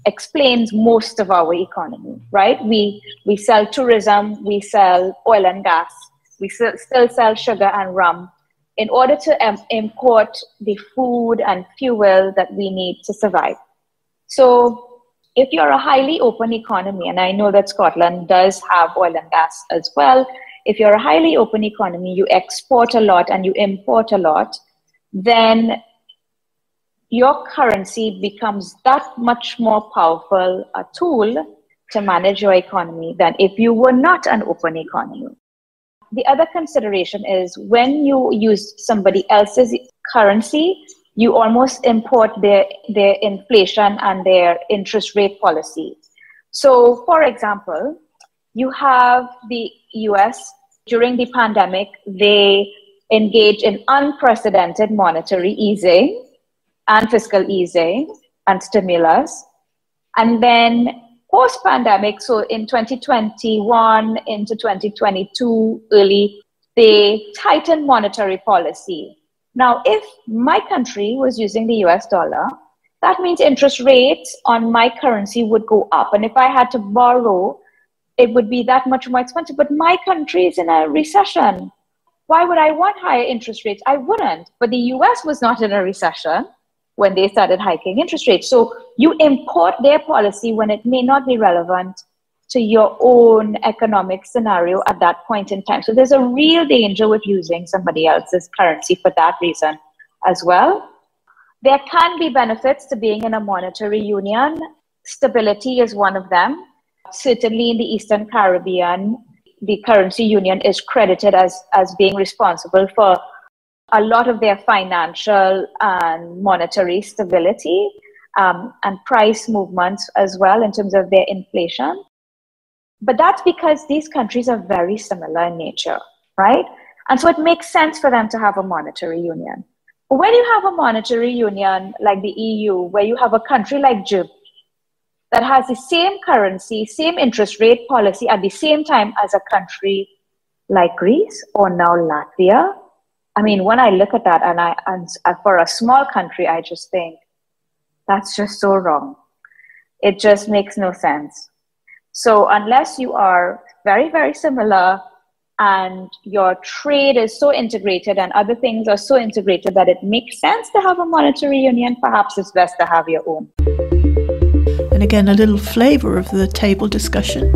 explains most of our economy, right? We, we sell tourism, we sell oil and gas, we still sell sugar and rum in order to um, import the food and fuel that we need to survive. So if you're a highly open economy, and I know that Scotland does have oil and gas as well, if you're a highly open economy, you export a lot and you import a lot, then your currency becomes that much more powerful a tool to manage your economy than if you were not an open economy. The other consideration is when you use somebody else's currency, you almost import their, their inflation and their interest rate policy. So, for example, you have the US during the pandemic, they engaged in unprecedented monetary easing and fiscal easing and stimulus. And then post pandemic, so in 2021 into 2022, early, they tightened monetary policy. Now, if my country was using the US dollar, that means interest rates on my currency would go up. And if I had to borrow, it would be that much more expensive. But my country is in a recession. Why would I want higher interest rates? I wouldn't. But the US was not in a recession when they started hiking interest rates. So you import their policy when it may not be relevant to your own economic scenario at that point in time. So there's a real danger with using somebody else's currency for that reason as well. There can be benefits to being in a monetary union. Stability is one of them. Certainly in the Eastern Caribbean, the currency union is credited as, as being responsible for a lot of their financial and monetary stability um, and price movements as well in terms of their inflation. But that's because these countries are very similar in nature, right? And so it makes sense for them to have a monetary union. But when you have a monetary union like the EU, where you have a country like Germany that has the same currency, same interest rate policy at the same time as a country like Greece or now Latvia, I mean, when I look at that, and I and uh, for a small country, I just think that's just so wrong. It just makes no sense. So unless you are very very similar, and your trade is so integrated, and other things are so integrated that it makes sense to have a monetary union, perhaps it's best to have your own. And again, a little flavour of the table discussion.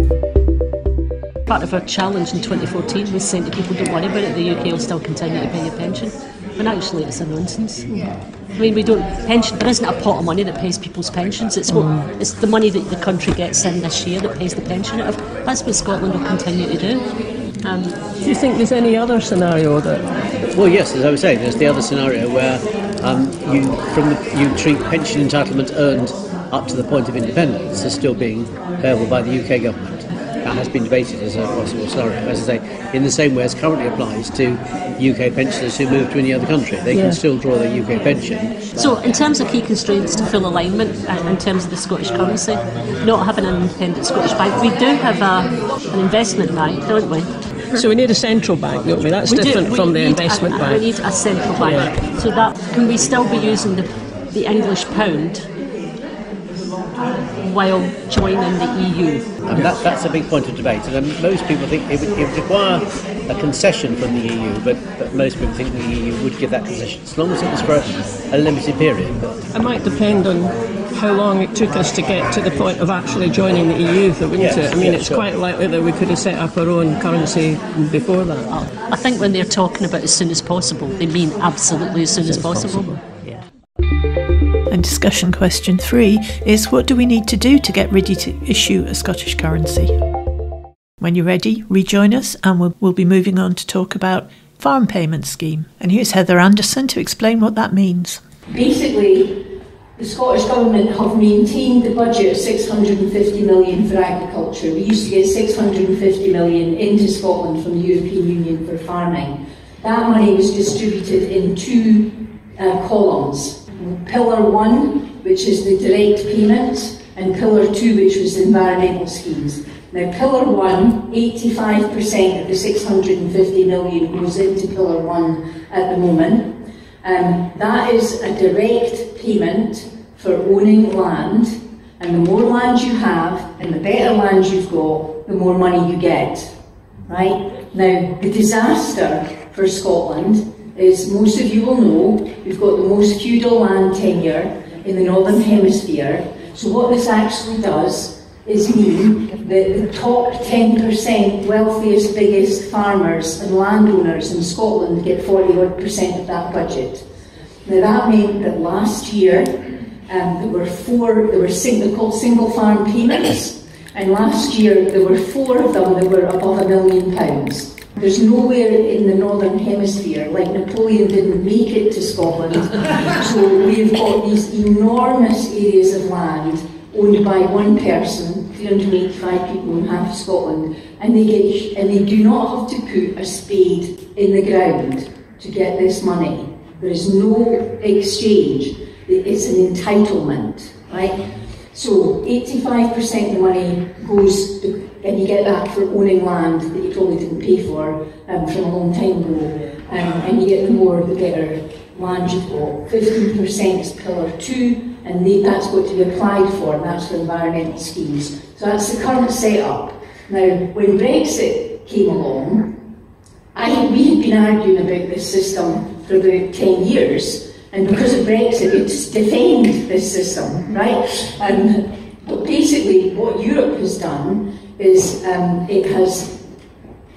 Part of our challenge in 2014 was saying to people, don't worry about it, the UK will still continue to pay your pension. When actually it's a nonsense. I mean, we don't pension. There isn't a pot of money that pays people's pensions. It's what mm. it's the money that the country gets in this year that pays the pension out of. That's what Scotland will continue to do. Um, do you think there's any other scenario that? Well, yes, as I was saying, there's the other scenario where um, you from the, you treat pension entitlement earned up to the point of independence as still being payable by the UK government that has been debated as a possible scenario. As I say, in the same way as currently applies to UK pensioners who move to any other country, they yeah. can still draw their UK pension. So, in terms of key constraints to full alignment, uh, in terms of the Scottish currency, not having an independent Scottish bank, we do have a, an investment bank, don't we? So we need a central bank, don't we? That's we different do. from the investment a, bank. We need a central bank. Yeah. So that can we still be using the, the English pound while joining the EU. And that, that's a big point of debate. And most people think it would, it would require a concession from the EU, but, but most people think the EU would give that concession as long as it was for a, a limited period. It might depend on how long it took us to get to the point of actually joining the EU, though, wouldn't Yes, it? I mean, yes, it's sure. quite likely that we could have set up our own currency before that. I think when they're talking about as soon as possible, they mean absolutely as soon as possible. And discussion question three is what do we need to do to get ready to issue a Scottish currency? When you're ready, rejoin us and we'll, we'll be moving on to talk about farm payment scheme. And here's Heather Anderson to explain what that means. Basically, the Scottish Government have maintained the budget of 650 million for agriculture. We used to get 650 million into Scotland from the European Union for farming. That money was distributed in two uh, columns. Pillar 1, which is the direct payments, and Pillar 2, which was the environmental schemes. Now, Pillar 1, 85% of the 650 million goes into Pillar 1 at the moment. Um, that is a direct payment for owning land, and the more land you have and the better land you've got, the more money you get. Right? Now, the disaster for Scotland is most of you will know we've got the most feudal land tenure in the Northern Hemisphere. So, what this actually does is mean that the top 10% wealthiest, biggest farmers and landowners in Scotland get 40% of that budget. Now that meant that last year um, there were four, there were single, called single farm payments, and last year there were four of them that were above a million pounds. There's nowhere in the northern hemisphere like Napoleon didn't make it to Scotland, so we've got these enormous areas of land owned by one person, 385 people in half of Scotland, and they get and they do not have to put a spade in the ground to get this money. There is no exchange. It's an entitlement, right? So 85% of the money goes, and you get that for owning land that you probably didn't pay for um, from a long time ago, um, and you get the more, the better land you've got. 15% is Pillar 2, and they, that's got to be applied for, and that's for environmental schemes. So that's the current setup. Now, when Brexit came along, I, we had been arguing about this system for about 10 years, and because of Brexit, it's defamed this system, right? Um, but basically, what Europe has done is um, it has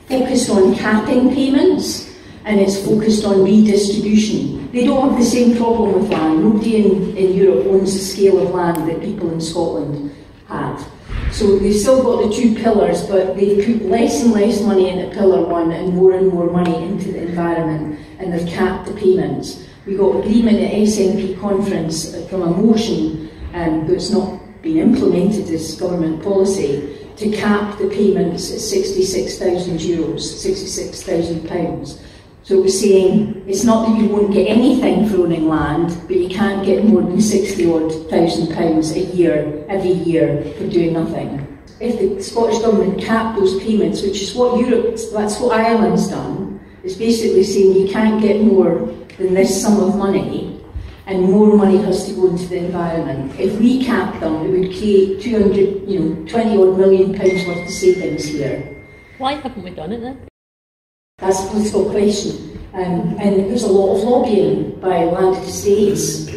focused on capping payments and it's focused on redistribution. They don't have the same problem with land. Nobody in, in Europe owns the scale of land that people in Scotland have. So they've still got the two pillars, but they've put less and less money into pillar one and more and more money into the environment, and they've capped the payments. We got agreement at SNP conference from a motion um, that's not been implemented as government policy to cap the payments at 66,000 euros, 66,000 pounds. So it was saying it's not that you won't get anything for owning land, but you can't get more than 60 odd thousand pounds a year, every year, for doing nothing. If the Scottish Government capped those payments, which is what Europe, that's what Ireland's done, it's basically saying you can't get more than this sum of money, and more money has to go into the environment. If we cap them, it would create 200, you know, 20 odd million pounds worth of savings here. Why haven't we done it then? That's a political question. Um, and there's a lot of lobbying by landed estates,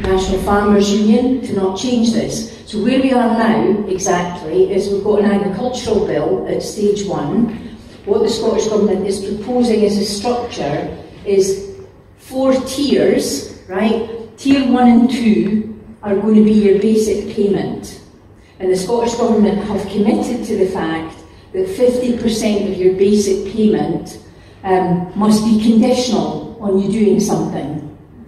National Farmers Union, to not change this. So where we are now, exactly, is we've got an agricultural bill at stage one. What the Scottish Government is proposing as a structure is four tiers, right? Tier one and two are going to be your basic payment. And the Scottish Government have committed to the fact that 50% of your basic payment um, must be conditional on you doing something.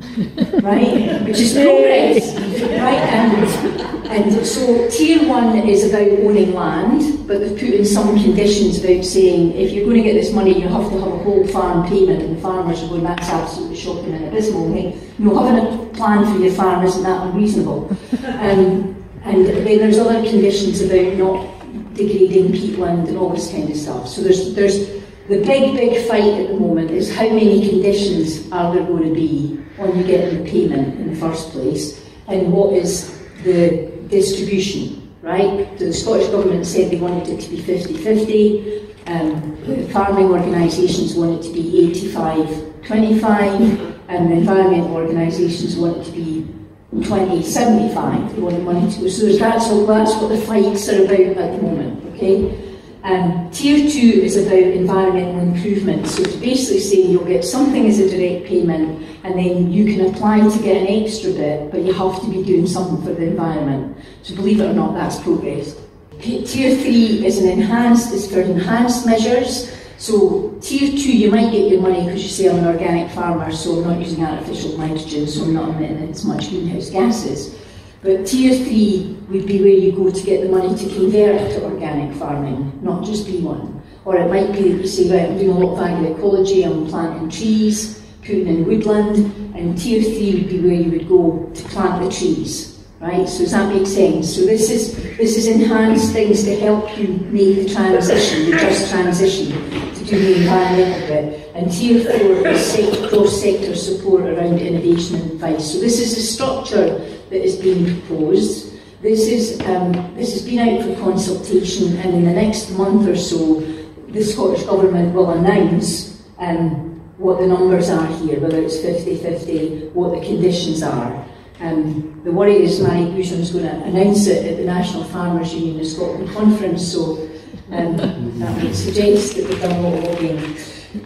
right? Which is progress. right? And, and so tier one is about owning land, but they've put in some conditions about saying if you're going to get this money, you have to have a whole farm payment, and the farmers are going, that's absolutely shocking and abysmal. Hey, you know, having a plan for your farm isn't that unreasonable. Um, and then there's other conditions about not degrading peatland and all this kind of stuff. So there's there's the big big fight at the moment is how many conditions are there going to be when you get the payment in the first place, and what is the distribution, right? So the Scottish Government said they wanted it to be 50 50. Um, farming organisations want it to be 85 25, and the environmental organisations want it to be 2075. They want the money to. So that's, all, that's what the fights are about at the moment, okay? Um, tier two is about environmental improvement. So it's basically saying you'll get something as a direct payment and then you can apply to get an extra bit, but you have to be doing something for the environment. So believe it or not, that's progress. Tier three is an enhanced, is for enhanced measures. So tier two, you might get your money because you say I'm an organic farmer, so I'm not using artificial nitrogen, so I'm not emitting as much greenhouse gases. But tier three would be where you go to get the money to convert to organic farming, not just B1. Or it might be that you say, right, I'm doing a lot of agroecology, I'm planting trees, putting in woodland, and tier three would be where you would go to plant the trees. Right? So does that make sense? So this is this is enhanced things to help you make the transition, the just transition to do the environmental bit. And tier four is cross-sector support around innovation and advice. So this is a structure that is being proposed. This, is, um, this has been out for consultation and in the next month or so the Scottish Government will announce um, what the numbers are here, whether it's 50-50, what the conditions are. Um, the worry is Mairi is going to announce it at the National Farmers Union of Scotland conference, so um, that would suggest that a lot of lobbying.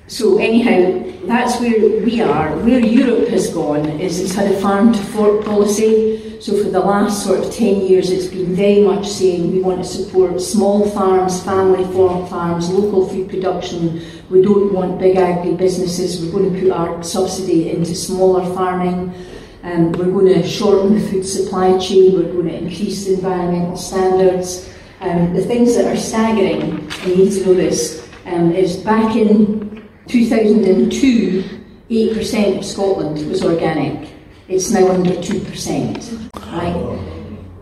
So anyhow, that's where we are. Where Europe has gone is it's had a farm to fork policy. So for the last sort of 10 years, it's been very much saying we want to support small farms, family farm farms, local food production. We don't want big agri businesses. We're going to put our subsidy into smaller farming. Um, we're going to shorten the food supply chain. We're going to increase the environmental standards. Um, the things that are staggering, you need to know this, um, is back in 2002, 8% of Scotland was organic. It's now under 2%. Right?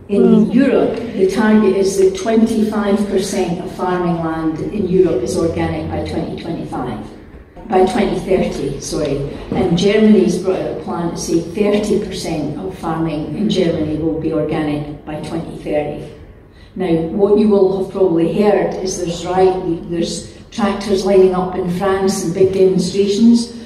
In hmm. Europe, the target is that 25% of farming land in Europe is organic by 2025. By 2030, sorry. And Germany's brought out a plan to say 30% of farming in Germany will be organic by 2030. Now, what you will have probably heard is there's right, there's tractors lining up in France and big demonstrations.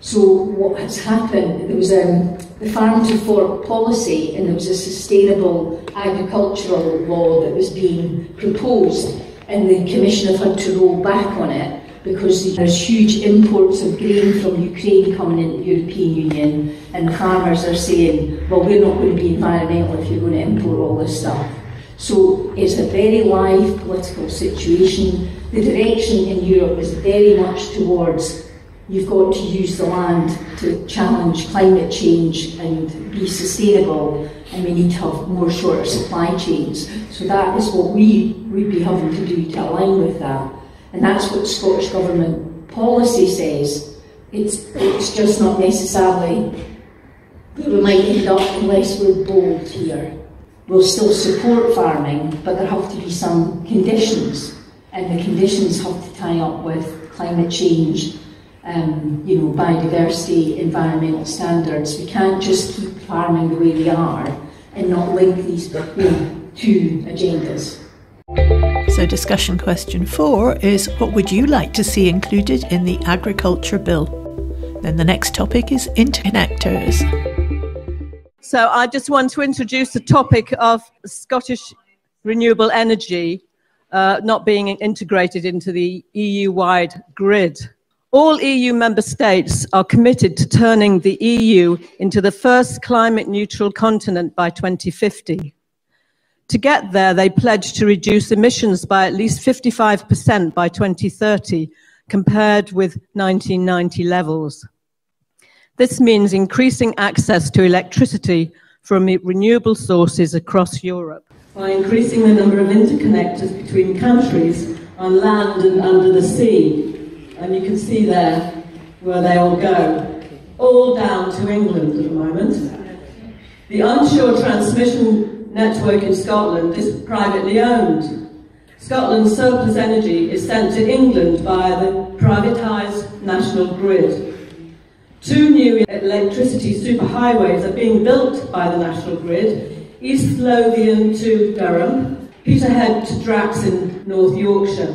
So what has happened, there was um, the farm to fork policy and there was a sustainable agricultural law that was being proposed and the Commission have had to roll back on it because there's huge imports of grain from Ukraine coming into the European Union and the farmers are saying, well, we're not going to be environmental if you're going to import all this stuff. So it's a very live political situation. The direction in Europe is very much towards you've got to use the land to challenge climate change and be sustainable, and we need to have more shorter supply chains. So that is what we would be having to do to align with that. And that's what Scottish Government policy says. It's, it's just not necessarily we might end up unless we're bold here will still support farming, but there have to be some conditions, and the conditions have to tie up with climate change, um, you know, biodiversity, environmental standards. We can't just keep farming the way we are and not link these you know, two agendas. So, discussion question four is What would you like to see included in the Agriculture Bill? Then the next topic is interconnectors. So I just want to introduce the topic of Scottish renewable energy uh, not being integrated into the EU-wide grid. All EU member states are committed to turning the EU into the first climate neutral continent by 2050. To get there, they pledge to reduce emissions by at least 55% by 2030 compared with 1990 levels. This means increasing access to electricity from renewable sources across Europe. By increasing the number of interconnectors between countries on land and under the sea. And you can see there where they all go. All down to England at the moment. The onshore transmission network in Scotland is privately owned. Scotland's surplus energy is sent to England via the privatised national grid. Two new electricity superhighways are being built by the National Grid, East Lothian to Durham, Peterhead to Drax in North Yorkshire.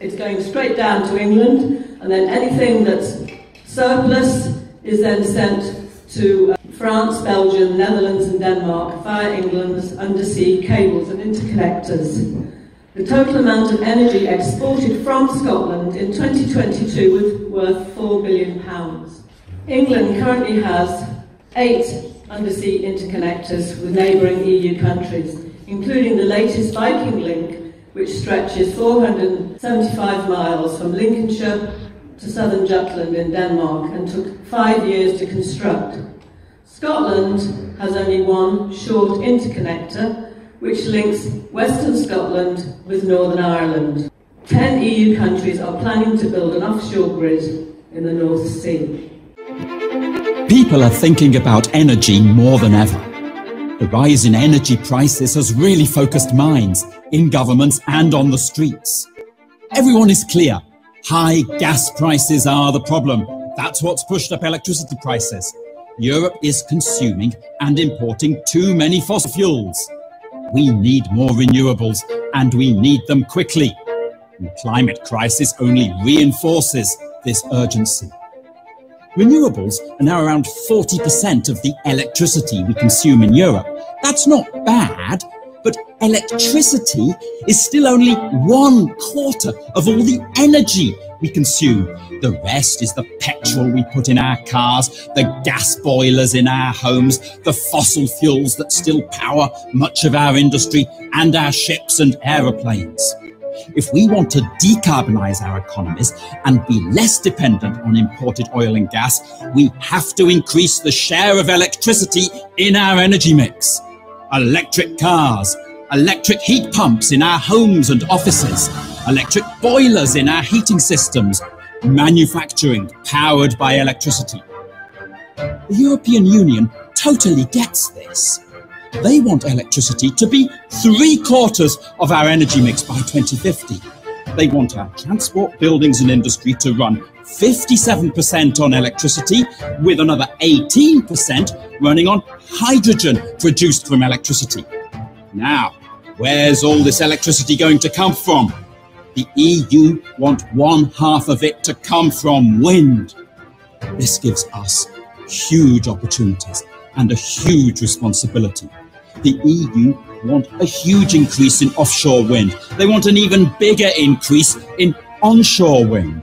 It's going straight down to England, and then anything that's surplus is then sent to uh, France, Belgium, Netherlands, and Denmark via England's undersea cables and interconnectors. The total amount of energy exported from Scotland in 2022 was worth £4 billion. England currently has eight undersea interconnectors with neighbouring EU countries, including the latest Viking Link, which stretches 475 miles from Lincolnshire to southern Jutland in Denmark and took five years to construct. Scotland has only one short interconnector, which links Western Scotland with Northern Ireland. Ten EU countries are planning to build an offshore grid in the North Sea. People are thinking about energy more than ever. The rise in energy prices has really focused minds in governments and on the streets. Everyone is clear. High gas prices are the problem. That's what's pushed up electricity prices. Europe is consuming and importing too many fossil fuels. We need more renewables and we need them quickly. The climate crisis only reinforces this urgency. Renewables are now around 40% of the electricity we consume in Europe. That's not bad, but electricity is still only one quarter of all the energy we consume. The rest is the petrol we put in our cars, the gas boilers in our homes, the fossil fuels that still power much of our industry and our ships and aeroplanes. If we want to decarbonize our economies and be less dependent on imported oil and gas, we have to increase the share of electricity in our energy mix. Electric cars, electric heat pumps in our homes and offices, electric boilers in our heating systems, manufacturing powered by electricity. The European Union totally gets this. They want electricity to be three quarters of our energy mix by 2050. They want our transport, buildings, and industry to run 57% on electricity, with another 18% running on hydrogen produced from electricity. Now, where's all this electricity going to come from? The EU want one half of it to come from wind. This gives us huge opportunities and a huge responsibility the EU want a huge increase in offshore wind. They want an even bigger increase in onshore wind.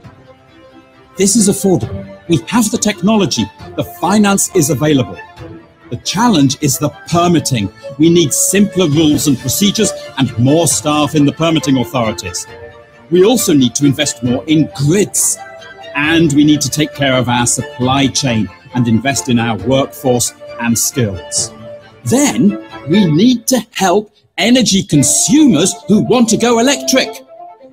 This is affordable. We have the technology. The finance is available. The challenge is the permitting. We need simpler rules and procedures and more staff in the permitting authorities. We also need to invest more in grids. And we need to take care of our supply chain and invest in our workforce and skills. Then we need to help energy consumers who want to go electric.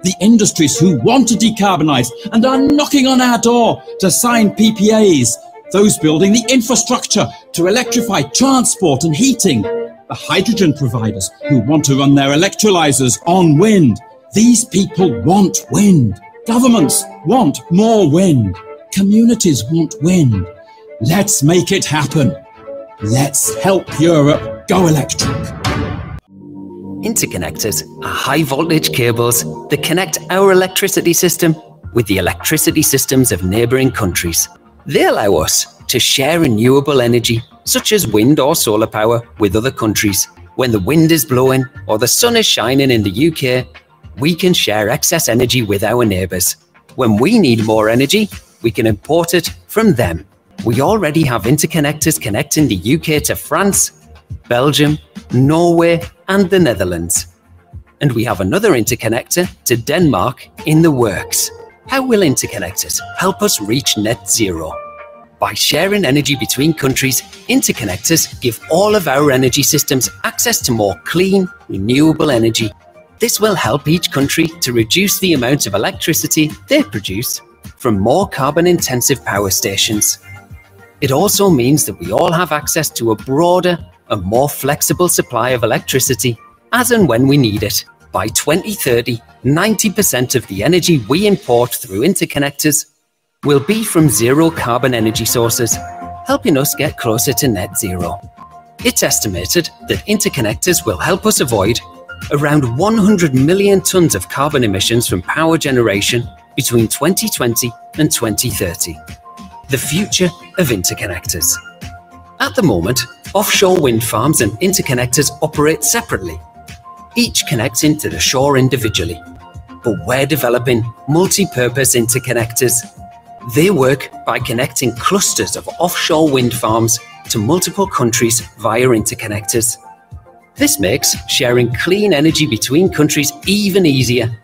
The industries who want to decarbonize and are knocking on our door to sign PPAs. Those building the infrastructure to electrify transport and heating. The hydrogen providers who want to run their electrolyzers on wind. These people want wind. Governments want more wind. Communities want wind. Let's make it happen. Let's help Europe go electric. Interconnectors are high voltage cables that connect our electricity system with the electricity systems of neighbouring countries. They allow us to share renewable energy, such as wind or solar power, with other countries. When the wind is blowing or the sun is shining in the UK, we can share excess energy with our neighbours. When we need more energy, we can import it from them we already have interconnectors connecting the UK to France, Belgium, Norway, and the Netherlands. And we have another interconnector to Denmark in the works. How will interconnectors help us reach net zero? By sharing energy between countries, interconnectors give all of our energy systems access to more clean, renewable energy. This will help each country to reduce the amount of electricity they produce from more carbon intensive power stations. It also means that we all have access to a broader and more flexible supply of electricity as and when we need it. By 2030, 90% of the energy we import through interconnectors will be from zero carbon energy sources, helping us get closer to net zero. It's estimated that interconnectors will help us avoid around 100 million tonnes of carbon emissions from power generation between 2020 and 2030. The future of interconnectors. At the moment, offshore wind farms and interconnectors operate separately, each connects into the shore individually. But we're developing multi-purpose interconnectors. They work by connecting clusters of offshore wind farms to multiple countries via interconnectors. This makes sharing clean energy between countries even easier,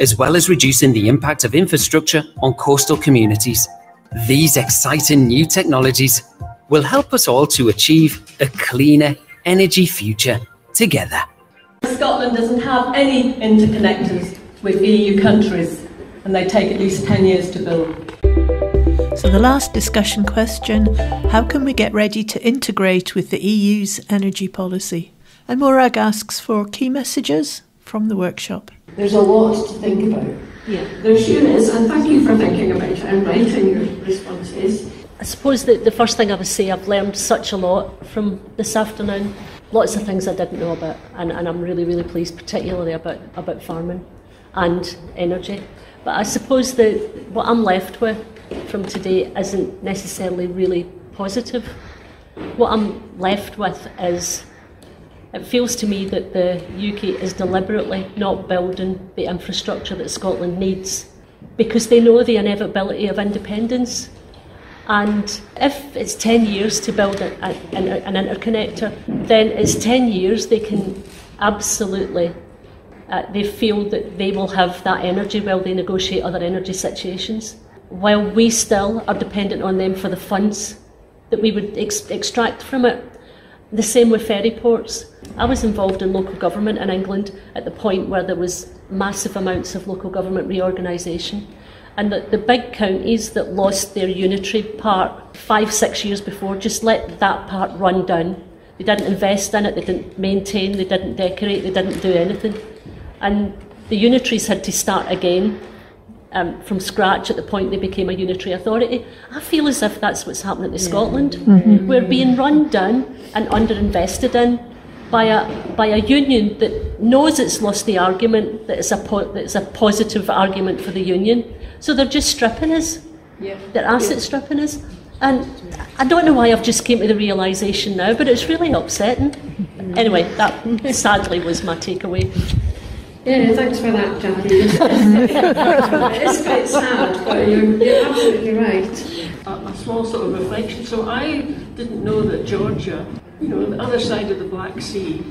as well as reducing the impact of infrastructure on coastal communities. These exciting new technologies will help us all to achieve a cleaner energy future together. Scotland doesn't have any interconnectors with EU countries, and they take at least 10 years to build. So, the last discussion question how can we get ready to integrate with the EU's energy policy? And Morag asks for key messages from the workshop. There's a lot to think about. Yeah, there sure is, and thank you for thinking about it and writing your responses. I suppose that the first thing I would say, I've learned such a lot from this afternoon. Lots of things I didn't know about, and, and I'm really, really pleased, particularly about, about farming and energy. But I suppose that what I'm left with from today isn't necessarily really positive. What I'm left with is it feels to me that the UK is deliberately not building the infrastructure that Scotland needs because they know the inevitability of independence. And if it's 10 years to build a, a, an, an, interconnector, then it's 10 years they can absolutely, uh, they feel that they will have that energy while they negotiate other energy situations while we still are dependent on them for the funds that we would ex- extract from it. The same with ferry ports. I was involved in local government in England at the point where there was massive amounts of local government reorganisation. And the, the big counties that lost their unitary part five, six years before just let that part run down. They didn't invest in it, they didn't maintain, they didn't decorate, they didn't do anything. And the unitaries had to start again um, from scratch at the point they became a unitary authority. I feel as if that's what's happening to. Scotland. Mm-hmm. We're being run down and underinvested in by a by a union that knows it's lost the argument that it's a po- that it's a positive argument for the union. So they're just stripping us. Yeah. They're asset yeah. stripping us. And I don't know why I've just came to the realisation now, but it's really upsetting. Mm-hmm. Anyway, that sadly was my takeaway. Yeah, thanks for that, Jackie. it is quite sad, but you're, you're absolutely right. A, a, small sort of reflection. So I didn't know that Georgia, you know, the other side of the Black Sea,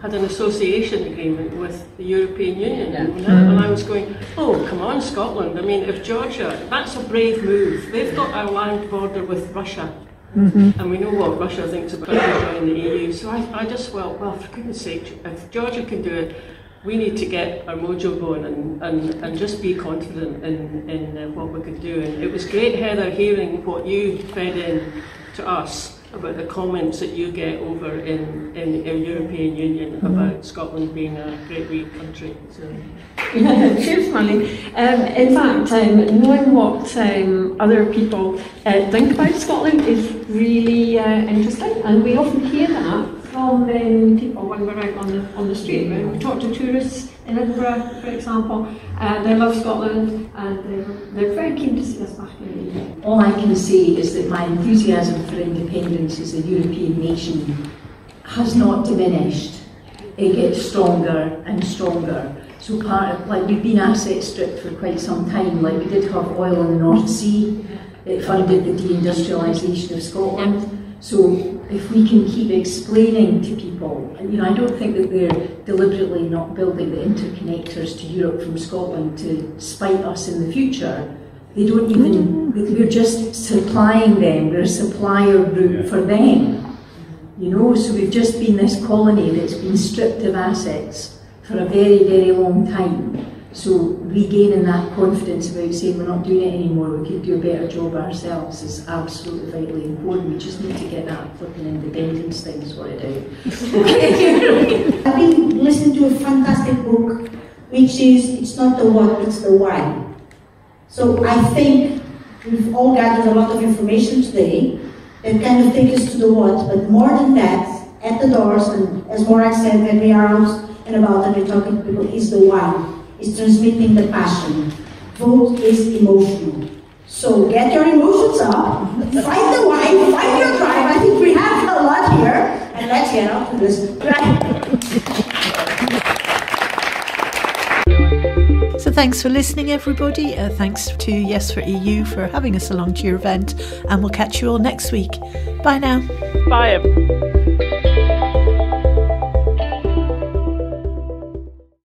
had an association agreement with the European Union. Yeah. And, I, and I was going, oh, come on, Scotland. I mean, if Georgia, that's a brave move. They've got a land border with Russia. Mm-hmm. And we know what Russia thinks about joining the EU. So I, I just felt, well, for goodness sake, if Georgia can do it, we need to get our mojo going and, and, and just be confident in, in uh, what we could do. And it was great, Heather, hearing what you fed in to us about the comments that you get over in, in the European Union mm-hmm. about Scotland being a great wee country. So. Cheers, Molly. Um, in fact, um, knowing what um, other people uh, think about Scotland is really uh, interesting, and we often hear that from um, people when we're out on the, on the street. When we talk to tourists in Edinburgh, for example, and they love Scotland and they're, they're very keen to see us back in All I can say is that my enthusiasm for independence as a European nation has not diminished. It gets stronger and stronger. So part of, like we've been asset stripped for quite some time, like we did have oil in the North Sea, it funded the deindustrialisation of Scotland. So if we can keep explaining to people, you know, I don't think that they're deliberately not building the interconnectors to Europe from Scotland to spite us in the future. They don't even, mm. we're just supplying them, we're a supplier route for them. You know, so we've just been this colony that's been stripped of assets for a very, very long time. So regaining that confidence about saying we're not doing it anymore, we could do a better job ourselves is absolutely vitally important. We just need to get that flipping independence thing sorted out. Okay. I've been listening to a fantastic book, which is It's Not the What, It's the Why. So I think we've all gathered a lot of information today that kind of takes us to the what, but more than that, at the doors, and as Morag said, when we are out and about and we're talking to people, is the why, is transmitting the passion. Vote is emotional. So get your emotions up, find the why, find your drive. I think we have a lot here, and let's get on to this. So thanks for listening, everybody. Uh, thanks to Yes for EU for having us along to your event, and we'll catch you all next week. Bye now. Bye.